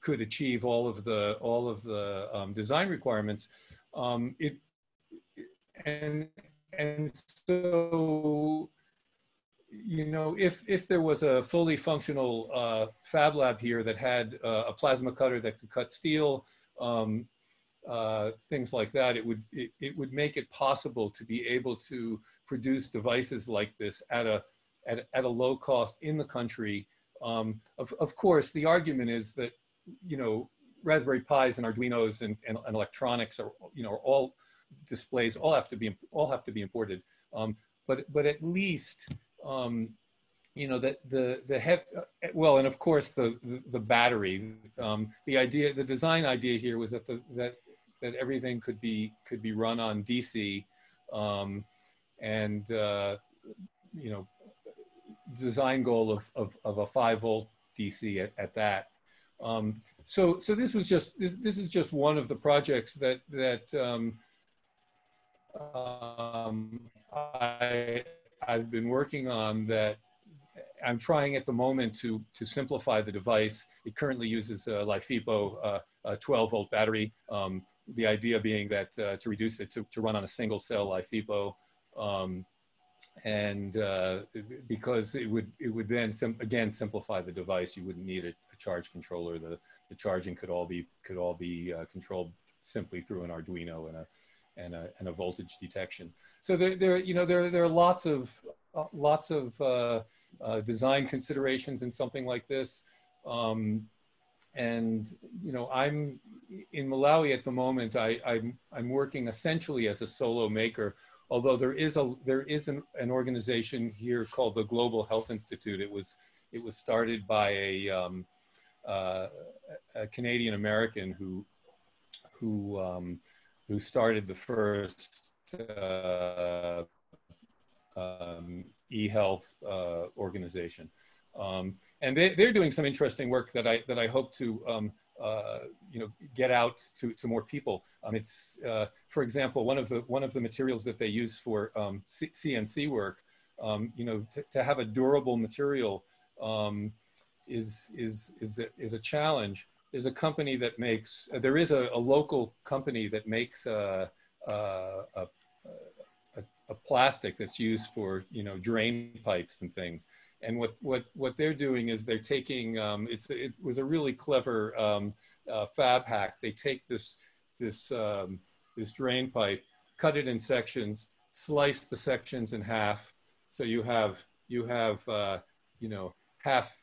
L: could achieve all of the all of the um, design requirements. Um, it and and so you know if if there was a fully functional uh, fab lab here that had uh, a plasma cutter that could cut steel. Um, uh, things like that, it would it, it, would make it possible to be able to produce devices like this at a at, at a low cost in the country. Um, of, of course, the argument is that you know Raspberry Pis and Arduinos and, and, and electronics are you know are all displays all have to be all have to be imported. Um, but but at least um, you know that the the hev- well and of course the the, the battery um, the idea the design idea here was that the that that everything could be could be run on DC, um, and uh, you know, design goal of, of, of a five volt DC at, at that. Um, so so this was just this this is just one of the projects that that um, um, I I've been working on that I'm trying at the moment to to simplify the device. It currently uses a LiFePO uh, a 12 volt battery. Um, the idea being that uh, to reduce it to, to run on a single cell LiFePO, um, and uh, because it would it would then sim again simplify the device. You wouldn't need a, a, charge controller. The the charging could all be could all be uh, controlled simply through an Arduino and a and a, and a voltage detection. So there, there, you know, there, there are lots of, uh, lots of uh, uh, design considerations in something like this. Um, and you know i'm in malawi at the moment I, I'm, I'm working essentially as a solo maker although there is a there is an, an organization here called the global health institute. It was it was started by a, um, uh, a canadian american who who um, who started the first uh, um, e-health uh, organization. Um, and they, they're doing some interesting work that I, that I hope to um, uh, you know, get out to, to more people. Um, it's, uh, for example, one of the one of the materials that they use for um, CNC work. Um, you know, to have a durable material um, is is is a, is a challenge. There's a company that makes. Uh, there is a, a, local company that makes uh, uh, a, a, a plastic that's used for you know drain pipes and things. And what, what, what they're doing is they're taking, um, it's, it was a really clever um, uh, fab hack. They take this, this, um, this drain pipe, cut it in sections, slice the sections in half. So you have, you have, uh, you know, half,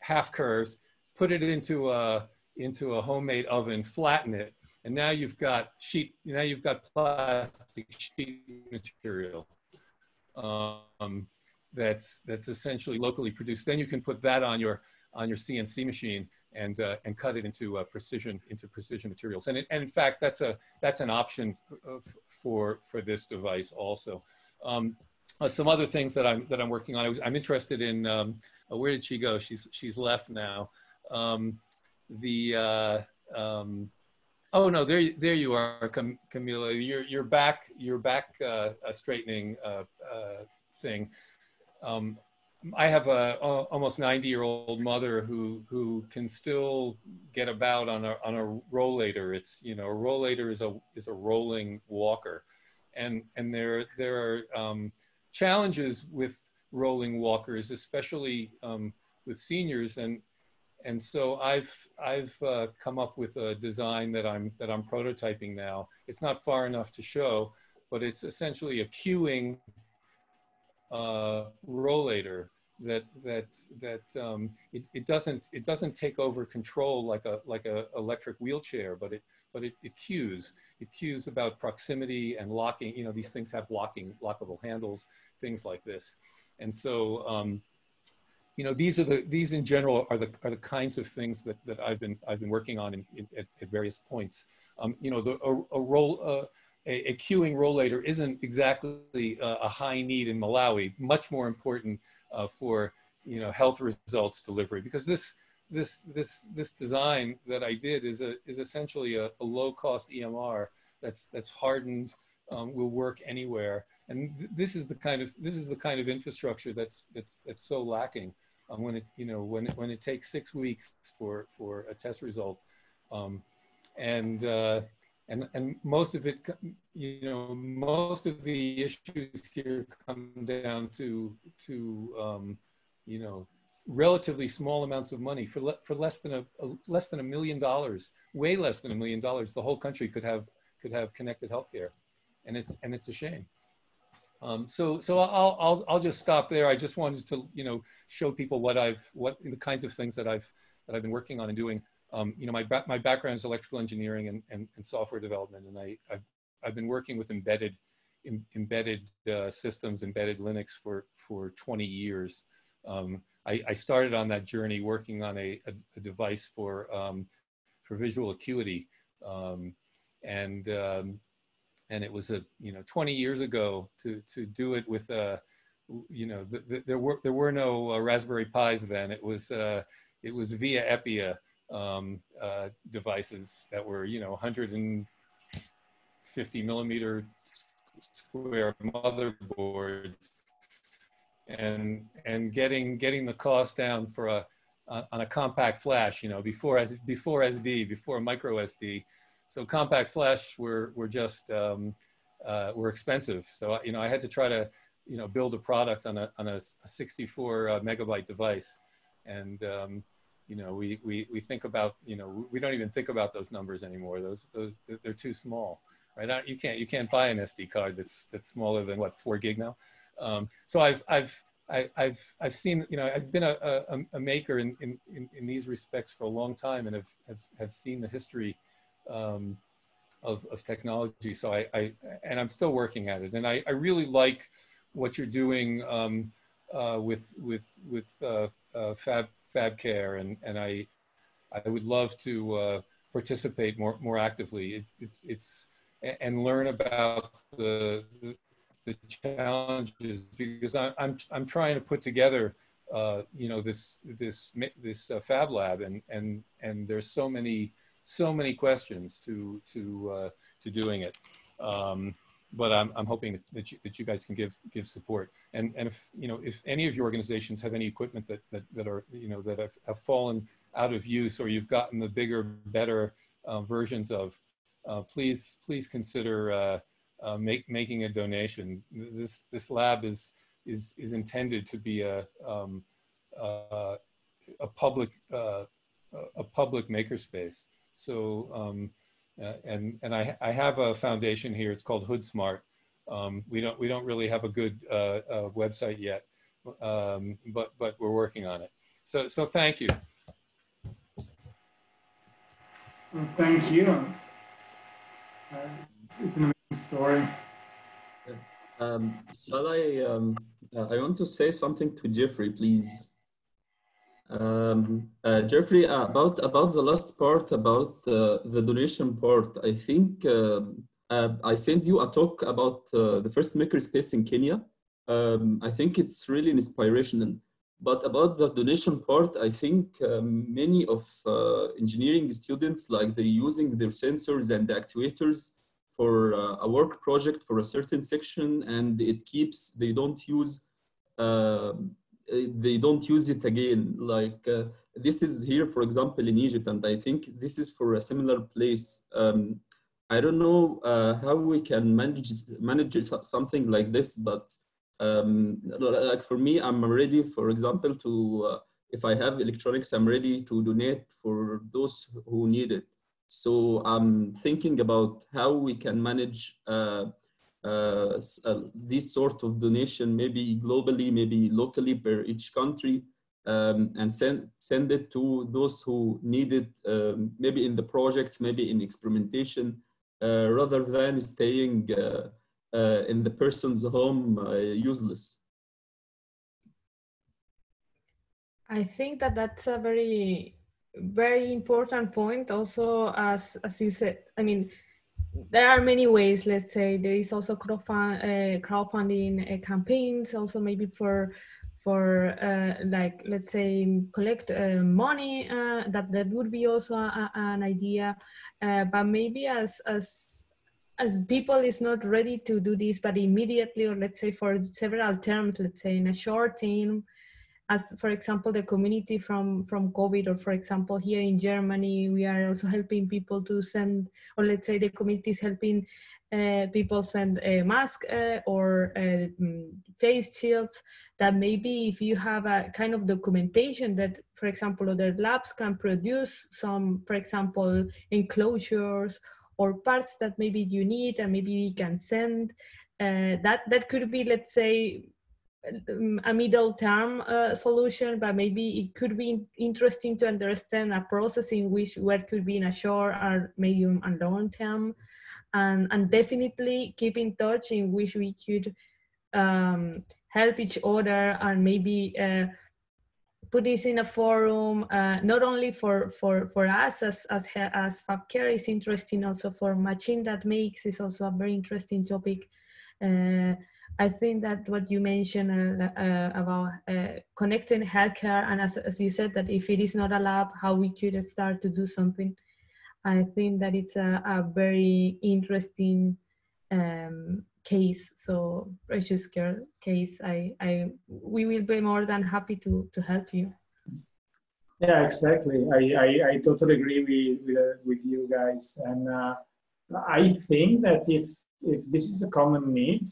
L: half curves, put it into a, into a homemade oven, flatten it, and now you've got sheet, now you've got plastic sheet material. Um, that's that's essentially locally produced. Then you can put that on your on your CNC machine and uh, and cut it into uh, precision into precision materials. And, it, and in fact, that's a that's an option for for this device also. Um, uh, some other things that I'm that I'm working on. I was, I'm interested in um, uh, where did she go? She's she's left now. Um, the uh, um, oh no, there there you are, Cam Camila. You're you're back. You're back uh, straightening thing. Um, I have a, a, almost 90 year old mother who who can still get about on a on a rollator. It's you know a rollator is a is a rolling walker, and and there there are um, challenges with rolling walkers, especially um, with seniors. And and so I've I've uh, come up with a design that I'm that I'm prototyping now. It's not far enough to show, but it's essentially a queuing uh, rollator that that that um, it, it doesn't it doesn't take over control like a like a electric wheelchair, but it but it, it cues it cues about proximity and locking. You know these things have locking lockable handles, things like this, and so. Um, you know these are the these in general are the are the kinds of things that, that I've been I've been working on in, in at, at, various points. Um, you know the a, a role uh, a, a queuing rollator isn't exactly a, high need in Malawi, much more important uh, for you know health results delivery. Because this this this this design that I did is a is essentially a, a low cost EMR that's that's hardened um, will work anywhere. And th this is the kind of this is the kind of infrastructure that's that's that's so lacking um, when it you know when it, when it takes six weeks for for a test result. Um, and uh, and and most of it you know most of the issues here come down to to um, you know relatively small amounts of money for, le for less than a, a, less than a million dollars, way less than a million dollars, the whole country could have could have connected healthcare, and it's and it's a shame. Um, so so I'll, I'll I'll just stop there. I just wanted to you know show people what I've what the kinds of things that I've that I've been working on and doing. Um, you know my my background is electrical engineering and, and, and software development, and I I've, I've been working with embedded embedded uh, systems, embedded Linux for for 20 years. Um, I, I, started on that journey working on a, a, a device for um, for visual acuity, um, and um, and it was a you know 20 years ago to to do it with a uh, you know the, the, there were there were no uh, Raspberry Pis then. It was uh, it was via Epia um, uh, devices that were you know 150 millimeter square motherboards and and getting getting the cost down for a uh, on a compact flash you know before as before sd before micro sd so compact flash were were just um, uh, were expensive. So you know i had to try to you know build a product on a on a, a 64 uh, megabyte device. And um, you know we, we we think about you know we don't even think about those numbers anymore those those they're too small right? You can't you can't buy an SD card that's that's smaller than what four gig now. Um, so I've I've I, have I've seen you know I've been a, a, a maker in, in, in, in, these respects for a long time and have have, have seen the history um, of, of technology. So I, I and I'm still working at it, and I, I really like what you're doing um, uh, with with with uh, uh, Fab FabCare, and and I I would love to uh, participate more more actively. It, it's it's and learn about the, the, challenges because I, I'm, I'm trying to put together uh, you know this this this uh, fab lab and and and there's so many so many questions to to uh, to doing it um, but I'm, I'm hoping that you, that you guys can give give support and and if you know if any of your organizations have any equipment that that, that are you know that have, have fallen out of use or you've gotten the bigger better uh, versions of uh, please please consider uh, uh, make, making a donation. This this lab is is is intended to be a um, a public a public makerspace. So um, and and I I have a foundation here. It's called Hood Smart. Um, we don't we don't really have a good uh, uh, website yet, um, but but we're working on it. So so thank you.
B: Thank you. Uh, it's an amazing story.
H: Um, shall I? Um, uh, I want to say something to Jeffrey, please. Um, uh, Jeffrey, uh, about about the last part about uh, the donation part. I think um, uh, I sent you a talk about the first makerspace in Kenya. Um, I think it's really inspirational. But about the donation part, I think um, many of uh, engineering students, like they're using their sensors and the actuators for uh, a work project for a certain section and it keeps, they don't use, uh, they don't use it again. Like uh, this is here, for example, in Egypt, and I think this is for a similar place. Um, I don't know uh, how we can manage, manage something like this, but um, like for me, I'm ready, for example, to, uh, if I have electronics, I'm ready to donate for those who need it. So I'm thinking about how we can manage uh, uh, this sort of donation, maybe globally, maybe locally per each country, um, and send, send it to those who need it, um, maybe in the projects, maybe in experimentation, uh, rather than staying uh, uh, in the person's home useless.
A: I think that that's a very, very important point. Also, as as you said, I mean, there are many ways. Let's say there is also uh, crowdfunding uh, campaigns. Also, maybe for for uh, like let's say collect uh, money. that that would be also a, a, an idea. but maybe as as as people is not ready to do this, but immediately, or let's say for several terms, let's say in a short term, as for example, the community from, from COVID, or for example, here in Germany, we are also helping people to send, or let's say the community is helping uh, people send a mask uh, or uh, mm, face shields that maybe if you have a kind of documentation that for example other labs can produce some for example enclosures or parts that maybe you need and maybe we can send uh, that that could be let's say a middle term uh, solution, but maybe it could be interesting to understand a process in which what could be in a short or medium and long term and, and definitely keep in touch in which we could um, help each other and maybe uh, put this in a forum, uh, not only for, for, for us as, as, as FabCare is interesting, also for Machine That Makes is also a very interesting topic. I think that what you mentioned uh, uh, about uh, connecting healthcare, and as, as you said, that if it is not a lab, how we could start to do something I think that it's a, a very interesting um, case. So precious case. I, I, we will be more than happy to to help you.
B: Yeah, exactly. I, I, I totally agree with with, with you guys, and uh, I think that if if this is a common need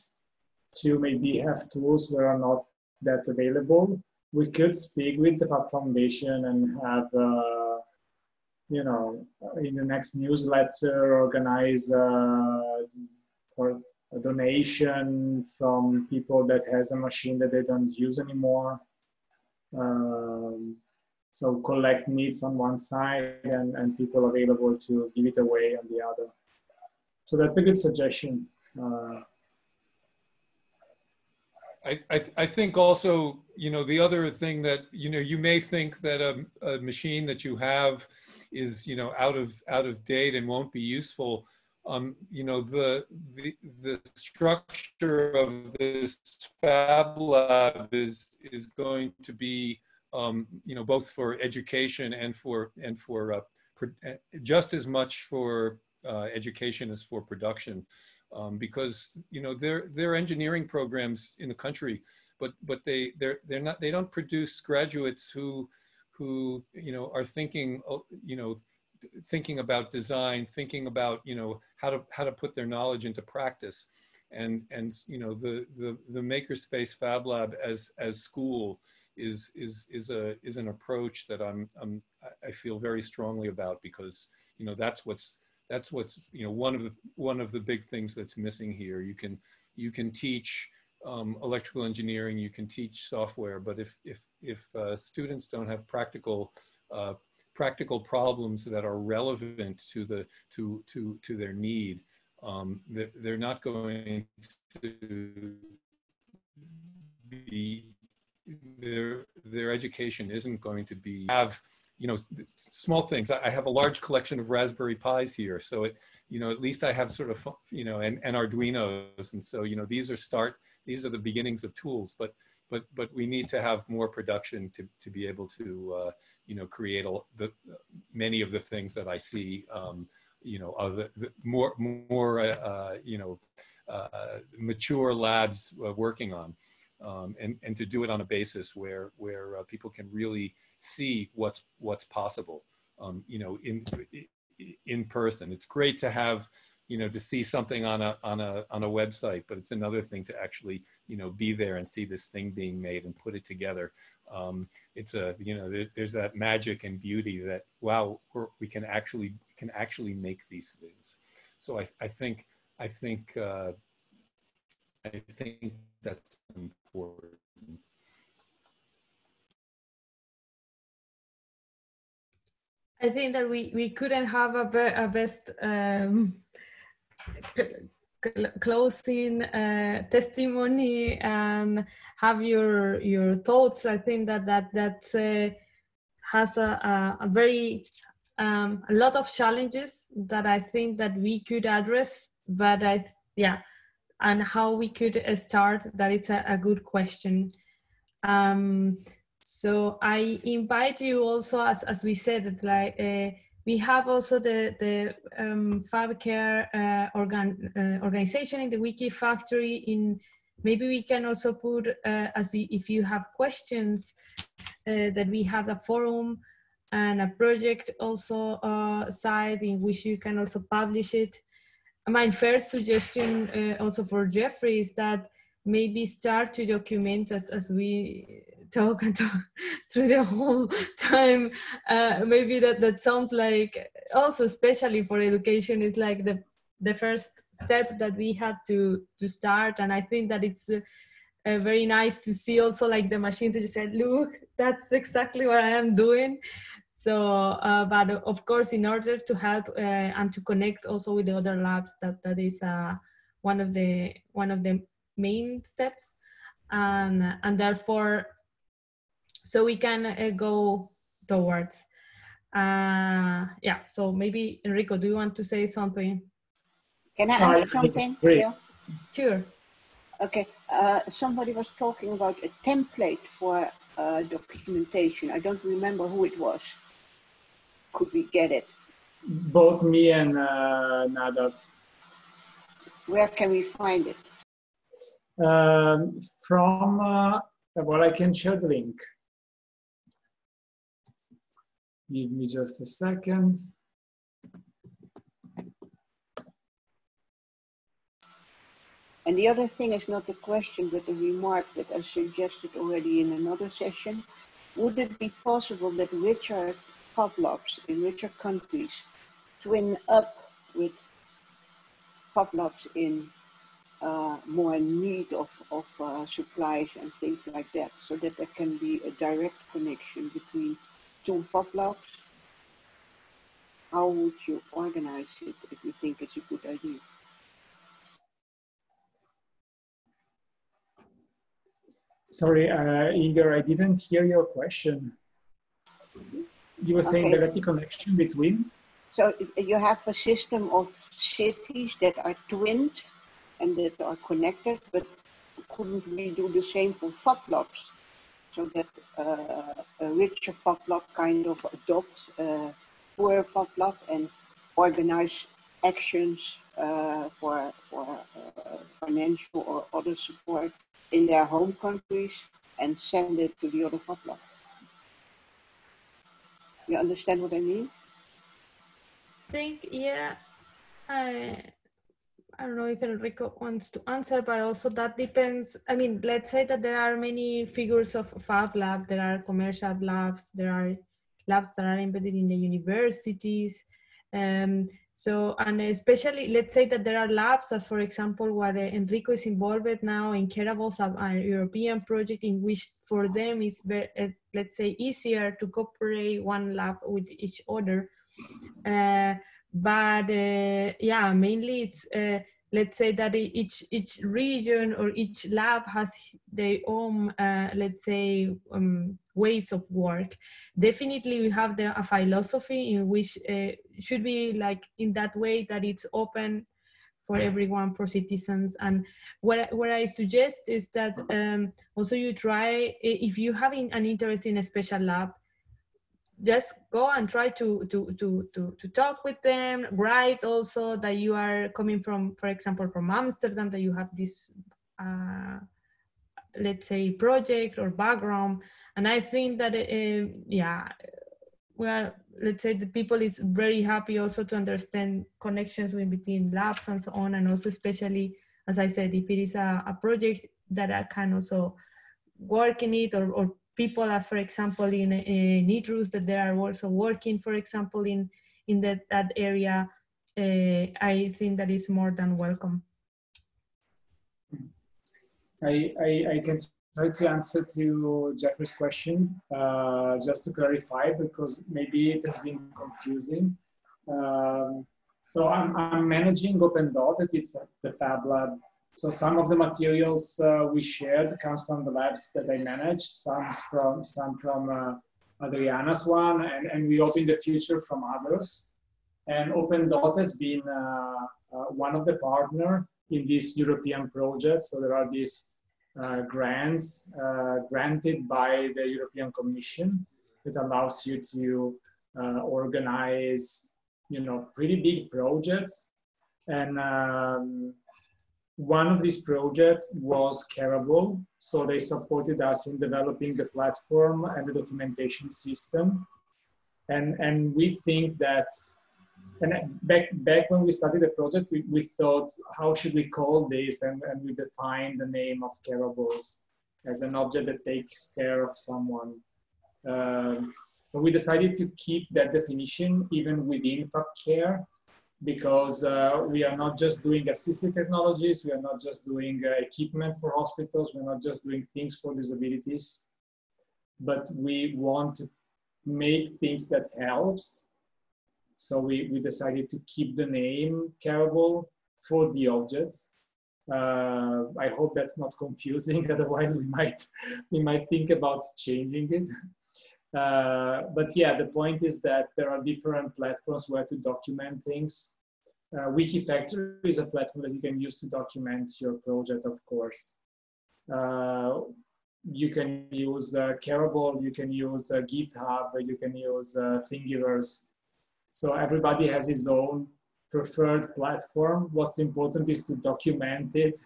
B: to maybe have tools that are not that available, we could speak with the Fab Foundation and have. Uh, you know, in the next newsletter, organize uh, for a donation from people that has a machine that they don't use anymore. Um, so collect needs on one side and, and people available to give it away on the other. So that's a good suggestion. Uh,
L: I, I, think also, you know, the other thing that, you know, you may think that a, a machine that you have is you know out of out of date and won't be useful. Um, you know the, the the structure of this fab lab is is going to be um, you know both for education and for and for uh, uh just as much for uh, education as for production um, because you know they're they're engineering programs in the country but but they they're they're not they don't produce graduates who who you know are thinking oh, you know thinking about design thinking about you know how to how to put their knowledge into practice. And and you know the the the makerspace fab lab as as school is is is a is an approach that i'm i'm i feel very strongly about because you know that's what's that's what's you know one of the one of the big things that's missing here. You can you can teach um, electrical engineering, you can teach software, but if, if, if uh, students don't have practical, uh, practical problems that are relevant to, the, to, to, to their need, um, they're, they're not going to be, their, their education isn't going to be, have you know, small things. I have a large collection of Raspberry Pis here. So, it, you know, at least I have sort of, you know, and, and Arduinos. And so, you know, these are start, these are the beginnings of tools, but, but, but we need to have more production to, to be able to, uh, you know, create a, the, many of the things that I see, um, you know, other, more, more, uh, you know, uh, mature labs uh, working on um, and, and to do it on a basis where, where uh, people can really see what's, what's possible, um, you know, in, in person. It's great to have, you know, to see something on a, on a, on a website, but it's another thing to actually, you know, be there and see this thing being made and put it together. Um, it's a, you know, there, there's that magic and beauty that, wow, we can actually, can actually make these things. So I, I think, I think, uh, I think that's important.
A: I think that we, we couldn't have a, be, a best um, closing uh, testimony and have your your thoughts. I think that that that uh, has a, a, a very um, a lot of challenges that I think that we could address. But I yeah and how we could uh, start that it's a, a good question. Um, so i invite you also as, as we said that like uh, we have also the the um, FabCare uh, organ, uh, organization in the Wikifactory in maybe we can also put uh, as the, if you have questions uh, that we have a forum and a project also site in which you can also publish it my first suggestion uh, also for Jeffrey is that maybe start to document as, as we talk and talk through the whole time. Uh, maybe that, that sounds like also especially for education is like the, the first step that we had to, to start. And I think that it's uh, uh, very nice to see also like the machine to just say, look, that's exactly what I am doing. So, uh, but of course, in order to help uh, and to connect also with the other labs, that that is uh, one of the one of the main steps, and and therefore, so we can uh, go towards. Uh, yeah. So maybe Enrico, do you want to say something?
F: Can I
B: Uh,
F: add something?
B: great.
F: here?
A: Sure.
F: Okay, uh, somebody was talking about a template for uh, documentation. I don't remember who it was. Could we get it?
B: Both me and uh, Nadav.
F: Where can we find it?
B: Um, from, uh, well, I can share the link. Give me just a second.
F: And the other thing is not a question, but a remark that I suggested already in another session. Would it be possible that richer fab labs in richer countries twin up with fab labs in uh, more need of, of uh, supplies and things like that, so that there can be a direct connection between two fab labs? How would you organize it if you think it's a good idea?
B: Sorry, uh, I didn't hear your question. You were saying
F: Okay.
B: direct connection between?
F: So you have a system of cities that are twinned and that are connected, but couldn't we do the same for FabLabs? So that uh, a richer FabLab kind of adopts a poor FabLab and organize actions uh, for, for uh, financial or other support in their home countries and send it to the other FabLab. You understand what I mean?
A: think yeah i i don't know if enrico wants to answer but also that depends. I mean let's say that there are many figures of fab lab. There are commercial labs. There are labs that are embedded in the universities. Um, so and especially let's say that there are labs as for example what uh, enrico is involved now in Careables, a, european project in which for them very, uh, let's say easier to cooperate one lab with each other. Uh, but uh, yeah, mainly it's uh, let's say that each each region or each lab has their own uh, let's say um, ways of work. Definitely, we have the, a philosophy in which uh, should be like in that way that it's open for everyone for citizens and what, I- what i suggest is that um, also you try if you have an interest in a special lab just go and try to to to to, to talk with them write also that you are coming from for example from amsterdam that you have this uh, let's say project or background. And i think that uh, yeah we are let's say the people is very happy also to understand connections between labs and so on. And also especially as i said if it is a, a project that i can also work in it or, or people as for example in, in Idrus that they are also working for example in in that, that area uh, i think that is more than welcome
B: I, I, I can try to answer to Jeffrey's question, uh, just to clarify, because maybe it has been confusing. Um, so I'm, I'm managing Open Dot, it's the Fab Lab. So some of the materials uh, we shared comes from the labs that I manage, some from, some from uh, Adriana's one, and, and we hope in the future from others. And Open Dot has been uh, uh, one of the partner in this European project. So there are these uh, grants uh, granted by the European Commission that allows you to organize, you know, pretty big projects. And um, one of these projects was Careable. So they supported us in developing the platform and the documentation system. And, and we think that and back back when we started the project, we, we thought, how should we call this? And, and we defined the name of careables as an object that takes care of someone. Um, so we decided to keep that definition even within FabCare because uh, we are not just doing assistive technologies, we are not just doing uh, equipment for hospitals, we're not just doing things for disabilities, but we want to make things that helps. So we, we decided to keep the name Careable for the objects. Uh, I hope that's not confusing. Otherwise, we might we might think about changing it. Uh, but yeah, the point is that there are different platforms where to document things. Uh, Wikifactory is a platform that you can use to document your project, of course. Uh, you can use uh, Careable, you can use uh, GitHub, you can use uh, Thingiverse. So everybody has his own preferred platform. What's important is to document it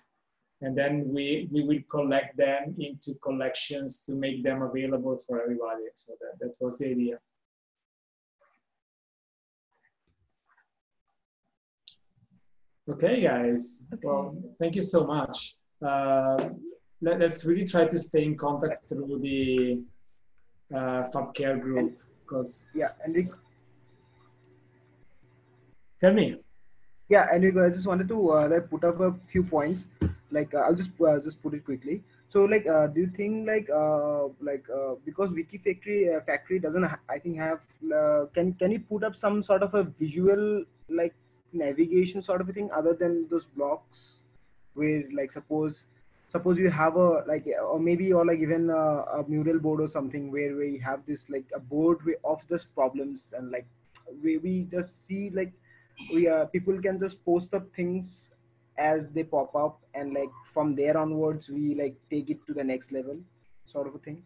B: and then we, we will collect them into collections to make them available for everybody. So that, that was the idea. Okay, guys. Okay. Well, thank you so much. Uh, let, us really try to stay in contact through the uh, FabCare group because
G: yeah, and
B: tell me.
G: Yeah, and I just wanted to uh, put up a few points. Like uh, i'll just uh, just put it quickly. So like uh, do you think like uh, like uh, because Wikifactory factory doesn't i think have can can you put up some sort of a visual like navigation sort of a thing other than those blocks where like suppose suppose you have a like or maybe or like even a, a mural board or something where we have this like a board of just problems and like we, we just see like we uh, people can just post up things as they pop up and like from there onwards we like take it to the next level sort of a thing.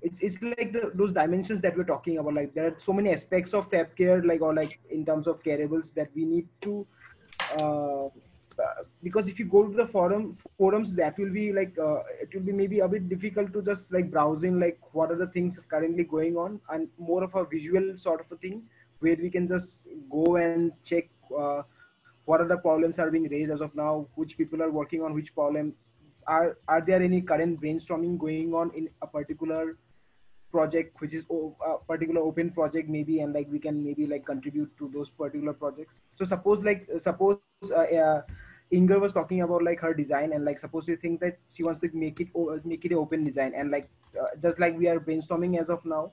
G: It's, it's like the, those dimensions that we're talking about. Like there are so many aspects of fab care like or like in terms of careables that we need to uh, because if you go to the forum forums that will be like uh, it will be maybe a bit difficult to just like browsing like what are the things currently going on and more of a visual sort of a thing where we can just go and check uh, what are the problems are being raised as of now which people are working on which problem. Are are there any current brainstorming going on in a particular project which is a particular open project maybe and like we can maybe like contribute to those particular projects? So suppose like suppose uh, uh, Inger was talking about like her design and like suppose you think that she wants to make it make it open design and like uh, just like we are brainstorming as of now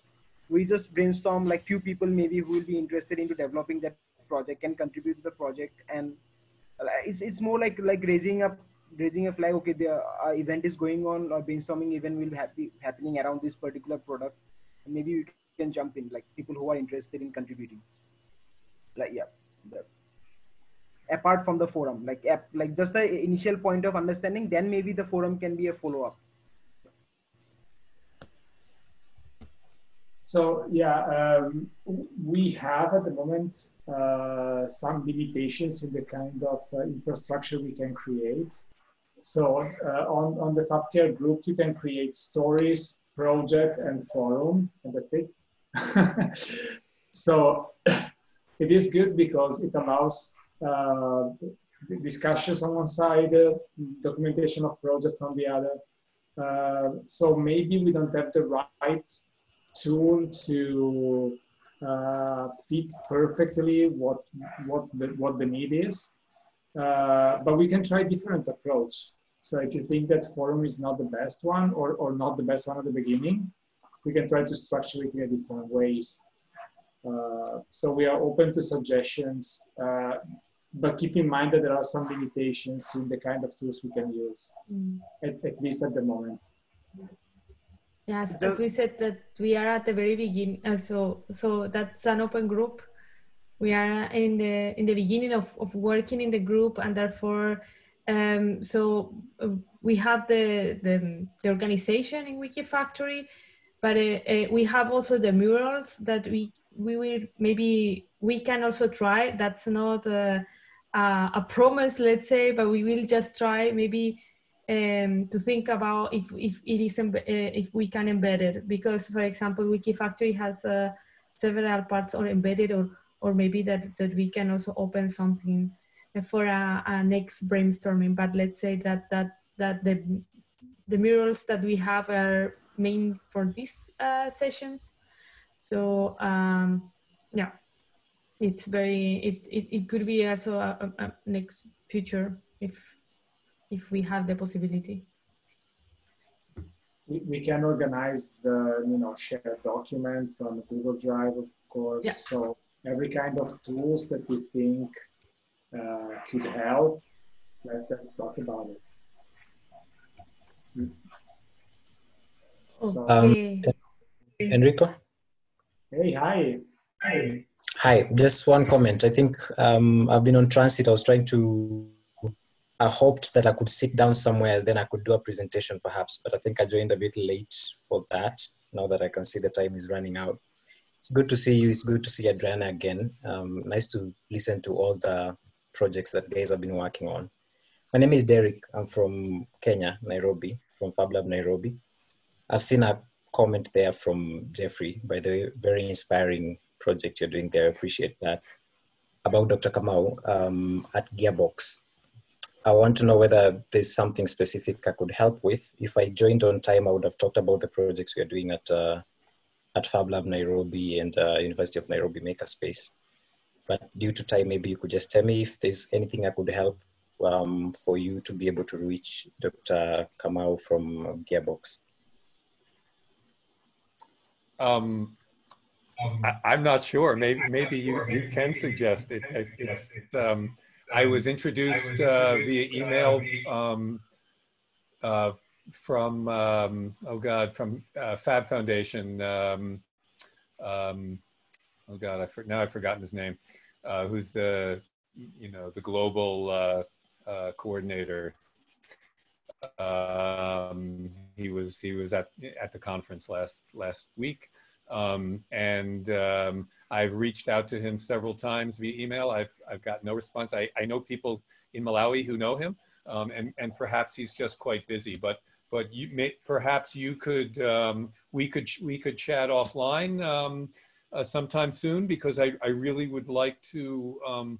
G: we just brainstorm like few people maybe who will be interested into developing that project can contribute to the project. And it's, it's more like like raising up raising a flag okay the uh, event is going on or brainstorming event will be happening around this particular product. Maybe we can jump in like people who are interested in contributing. Like yeah the, apart from the forum like like just the initial point of understanding then maybe the forum can be a follow-up
B: So yeah, um, we have at the moment uh, some limitations in the kind of uh, infrastructure we can create. So uh, on, on the FabCare group, you can create stories, project, and forum, and that's it. so it is good because it allows uh, discussions on one side, uh, documentation of projects on the other. Uh, so maybe we don't have the right tool to uh, fit perfectly what what the what the need is. Uh, but we can try different approach. So if you think that forum is not the best one or, or not the best one at the beginning, we can try to structure it in a different ways. Uh, so we are open to suggestions, uh, but keep in mind that there are some limitations in the kind of tools we can use, mm. at, at least at the moment.
A: Yes, as we said that we are at the very beginning. Uh, so so that's an open group. We are in the in the beginning of, of working in the group, and therefore, um, so uh, we have the, the, the organization in Wikifactory, but uh, uh, we have also the murals that we we will maybe we can also try. That's not a, a, a promise, let's say, but we will just try maybe um, to think about if, if it is uh, if we can embed it because for example Wikifactory has uh, several parts or embedded or or maybe that, that we can also open something for a, a next brainstorming. But let's say that that that the the murals that we have are main for these uh, sessions. So um, yeah, it's very it, it, it could be also a, a next future if if we have the possibility
B: we, we can organize the you know shared documents on Google Drive, of course.
A: Yeah.
B: So every kind of tools that we think uh, could help. Let, let's talk about it. Mm. So,
A: okay.
M: Enrico?
B: hey, hi. Hi.
M: Hi, just one comment. I think um, I've been on transit. I was trying to, I hoped that I could sit down somewhere, then I could do a presentation perhaps, but I think I joined a bit late for that, now that I can see the time is running out. It's good to see you. It's good to see Adriana again. Um, nice to listen to all the projects that guys have been working on. My name is Derek. I'm from Kenya, Nairobi, from FabLab Nairobi. I've seen a comment there from Jeffrey, by the way, very inspiring project you're doing there. I appreciate that. About Dr. Kamau um, at Gearbox. I want to know whether there's something specific I could help with. If I joined on time, I would have talked about the projects we are doing at, uh, at FabLab Nairobi and uh, University of Nairobi Makerspace. But due to time, maybe you could just tell me if there's anything I could help um, for you to be able to reach Dr. Kamau from Gearbox.
L: Um, I, am not sure. Maybe maybe you, you can suggest it. it it's, um, I was introduced uh, via email um, uh, from um, oh god from uh, Fab Foundation. Um, um, oh god, I for, now I've forgotten his name. Uh, who's the you know the global uh, uh, coordinator? Um, he was he was at at the conference last last week. Um, and um, I've reached out to him several times via email. I've, I've got no response. I, I know people in Malawi who know him, um, and, and perhaps he's just quite busy. But but you may, perhaps you could um, we could we could chat offline um, uh, sometime soon because I, I really would like to um,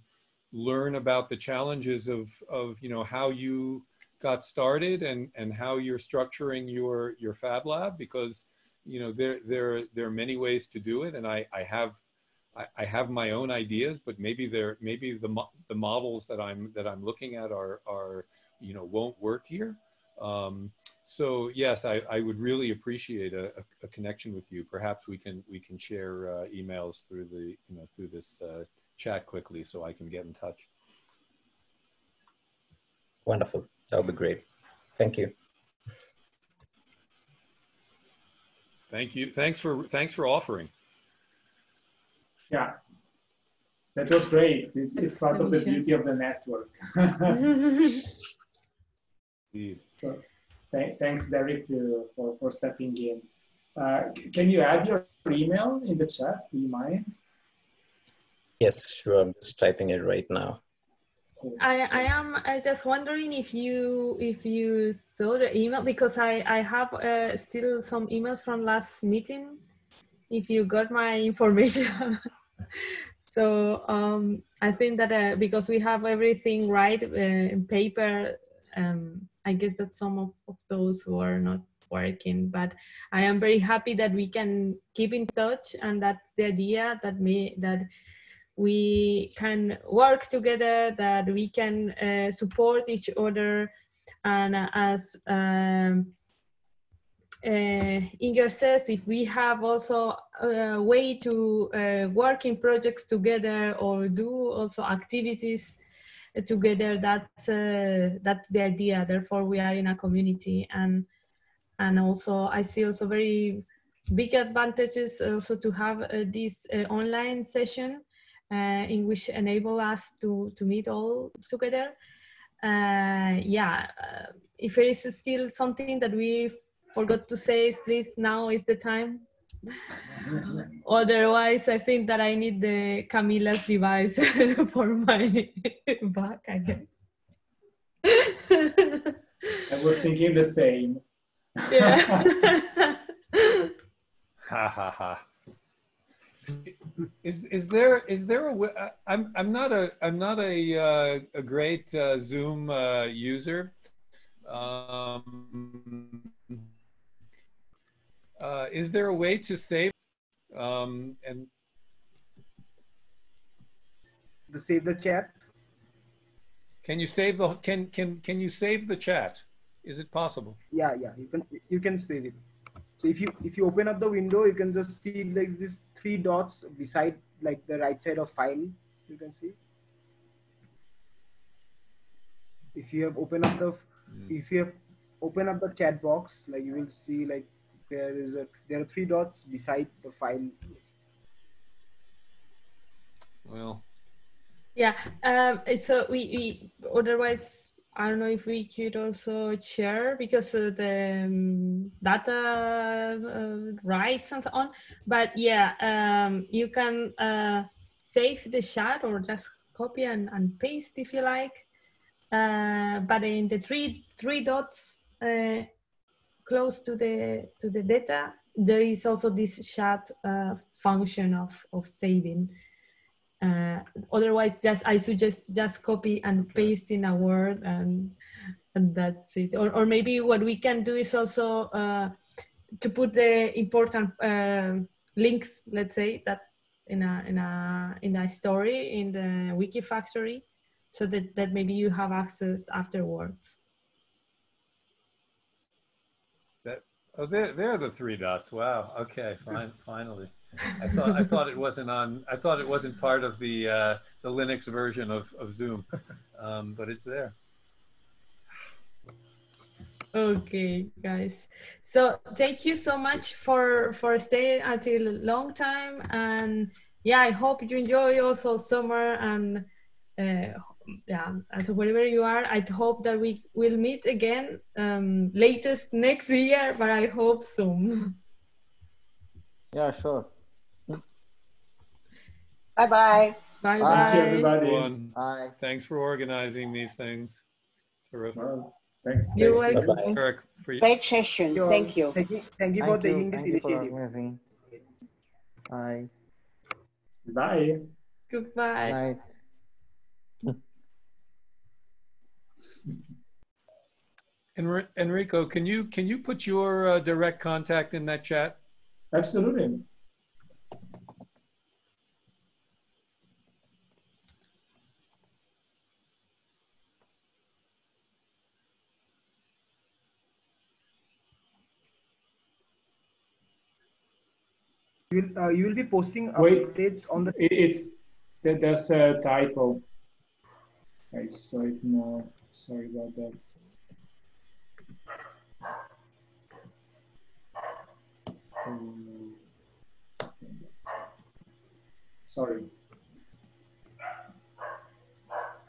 L: learn about the challenges of of you know how you got started and and how you're structuring your your fab lab because you know, there, there, there are many ways to do it. And I, I have, I, I have my own ideas, but maybe there, maybe the, mo the models that I'm, that I'm looking at are, are, you know, won't work here. Um, so yes, I, I would really appreciate a, a, a, connection with you. Perhaps we can, we can share uh, emails through the, you know, through this uh, chat quickly so I can get in touch.
M: Wonderful. That would be great. Thank you.
L: Thank you. Thanks for thanks for offering.
B: Yeah, that was great. It's, it's part of the beauty of the network. so, th thanks, Derek, to, for, for stepping in. Uh, can you add your email in the chat? Do you mind?
M: Yes, sure. I'm just typing it right now.
A: I, I am I just wondering if you if you saw the email because I I have uh, still some emails from last meeting. If you got my information, so um, I think that uh, because we have everything right uh, in paper, um, I guess that some of, of those who are not working, but I am very happy that we can keep in touch, and that's the idea that me that we can work together, that we can uh, support each other. And uh, as um, uh, Inger says, if we have also a way to uh, work in projects together or do also activities together, that's, uh, that's the idea. Therefore, we are in a community. And, and also, I see also very big advantages also to have this online session in which enable us to, to meet all together. Uh, yeah, uh, if there is still something that we forgot to say, please now is the time. Otherwise, I think that I need the Camila's device for my back, I guess.
B: I was thinking the same.
A: Yeah.
L: ha ha ha. Is is there is there a I'm I'm not a I'm not a uh, a great uh, Zoom uh, user. Um, uh, is there a way to save um, and
G: The save the chat.
L: can you save the can can can you save the chat? Is it possible?
G: Yeah, yeah. You can you can save it. So if you if you open up the window, you can just see like these three dots beside like the right side of file. You can see. If you have opened up the if you have open up the chat box, like you will see like there is a there are three dots beside the file.
L: Well,
A: Yeah. Um, so we, we otherwise I don't know if we could also share because of the um, data uh, rights and so on. But yeah, um, you can uh, save the chat or just copy and, and paste if you like. Uh, but in the three three dots uh, close to the to the data, there is also this chat uh, function of of saving. Uh, otherwise, just I suggest just copy and paste in a word, and and that's it. Or or maybe what we can do is also uh, to put the important uh, links, let's say that in a in a in a story in the Wikifactory, so that that maybe you have access afterwards.
L: that oh there there are the three dots. Wow. Okay. Fine. Finally. I thought I thought it wasn't on. I thought it wasn't part of the uh, the Linux version of of Zoom, um, but it's there.
A: Okay, guys. So thank you so much for for staying until a long time, and yeah, I hope you enjoy also summer and uh, yeah, and so wherever you are, I hope that we will meet again um, latest next year, but I hope soon.
E: Yeah, sure.
F: Bye bye.
A: Bye
L: Thank
A: bye.
L: everyone.
E: Bye.
L: Thanks for organizing these things. Terrific.
B: Thanks.
A: You're welcome.
B: Bye-bye.
L: Eric, for you.
F: Great session.
G: Sure.
F: Thank you.
G: Thank you, thank you for
E: Thank
G: taking
E: you.
G: this
E: Thank you for
G: initiative.
E: Bye.
B: Bye.
A: Goodbye.
E: Night.
L: Enrico, can you can you put your uh, direct contact in that chat?
B: Absolutely.
G: Will, uh, you will be posting
B: Wait.
G: updates on the
B: it's there, there's a typo. I saw it now. Sorry about that. Um, sorry.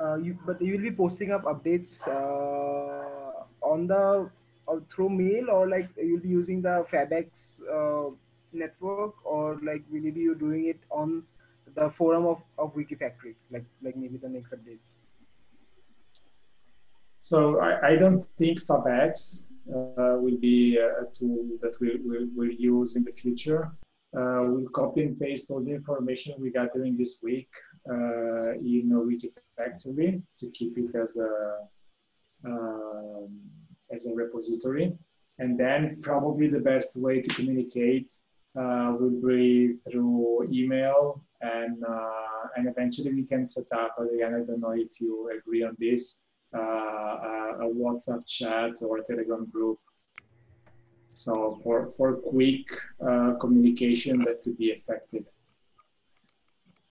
G: uh, you but you will be posting up updates uh, on the or through mail or like you'll be using the fabex uh, network or like will you be doing it on the forum of, of wikifactory like like maybe the next updates
B: So I, I don't think Fabex uh, will be a tool that we will we'll use in the future. Uh, we'll copy and paste all the information we got during this week uh, in Wikifactory to keep it as a um, as a repository. And then probably the best way to communicate uh, will be through email and uh, and eventually we can set up again. I don't know if you agree on this uh, a, a WhatsApp chat or a Telegram group. So for for quick uh, communication that could be effective.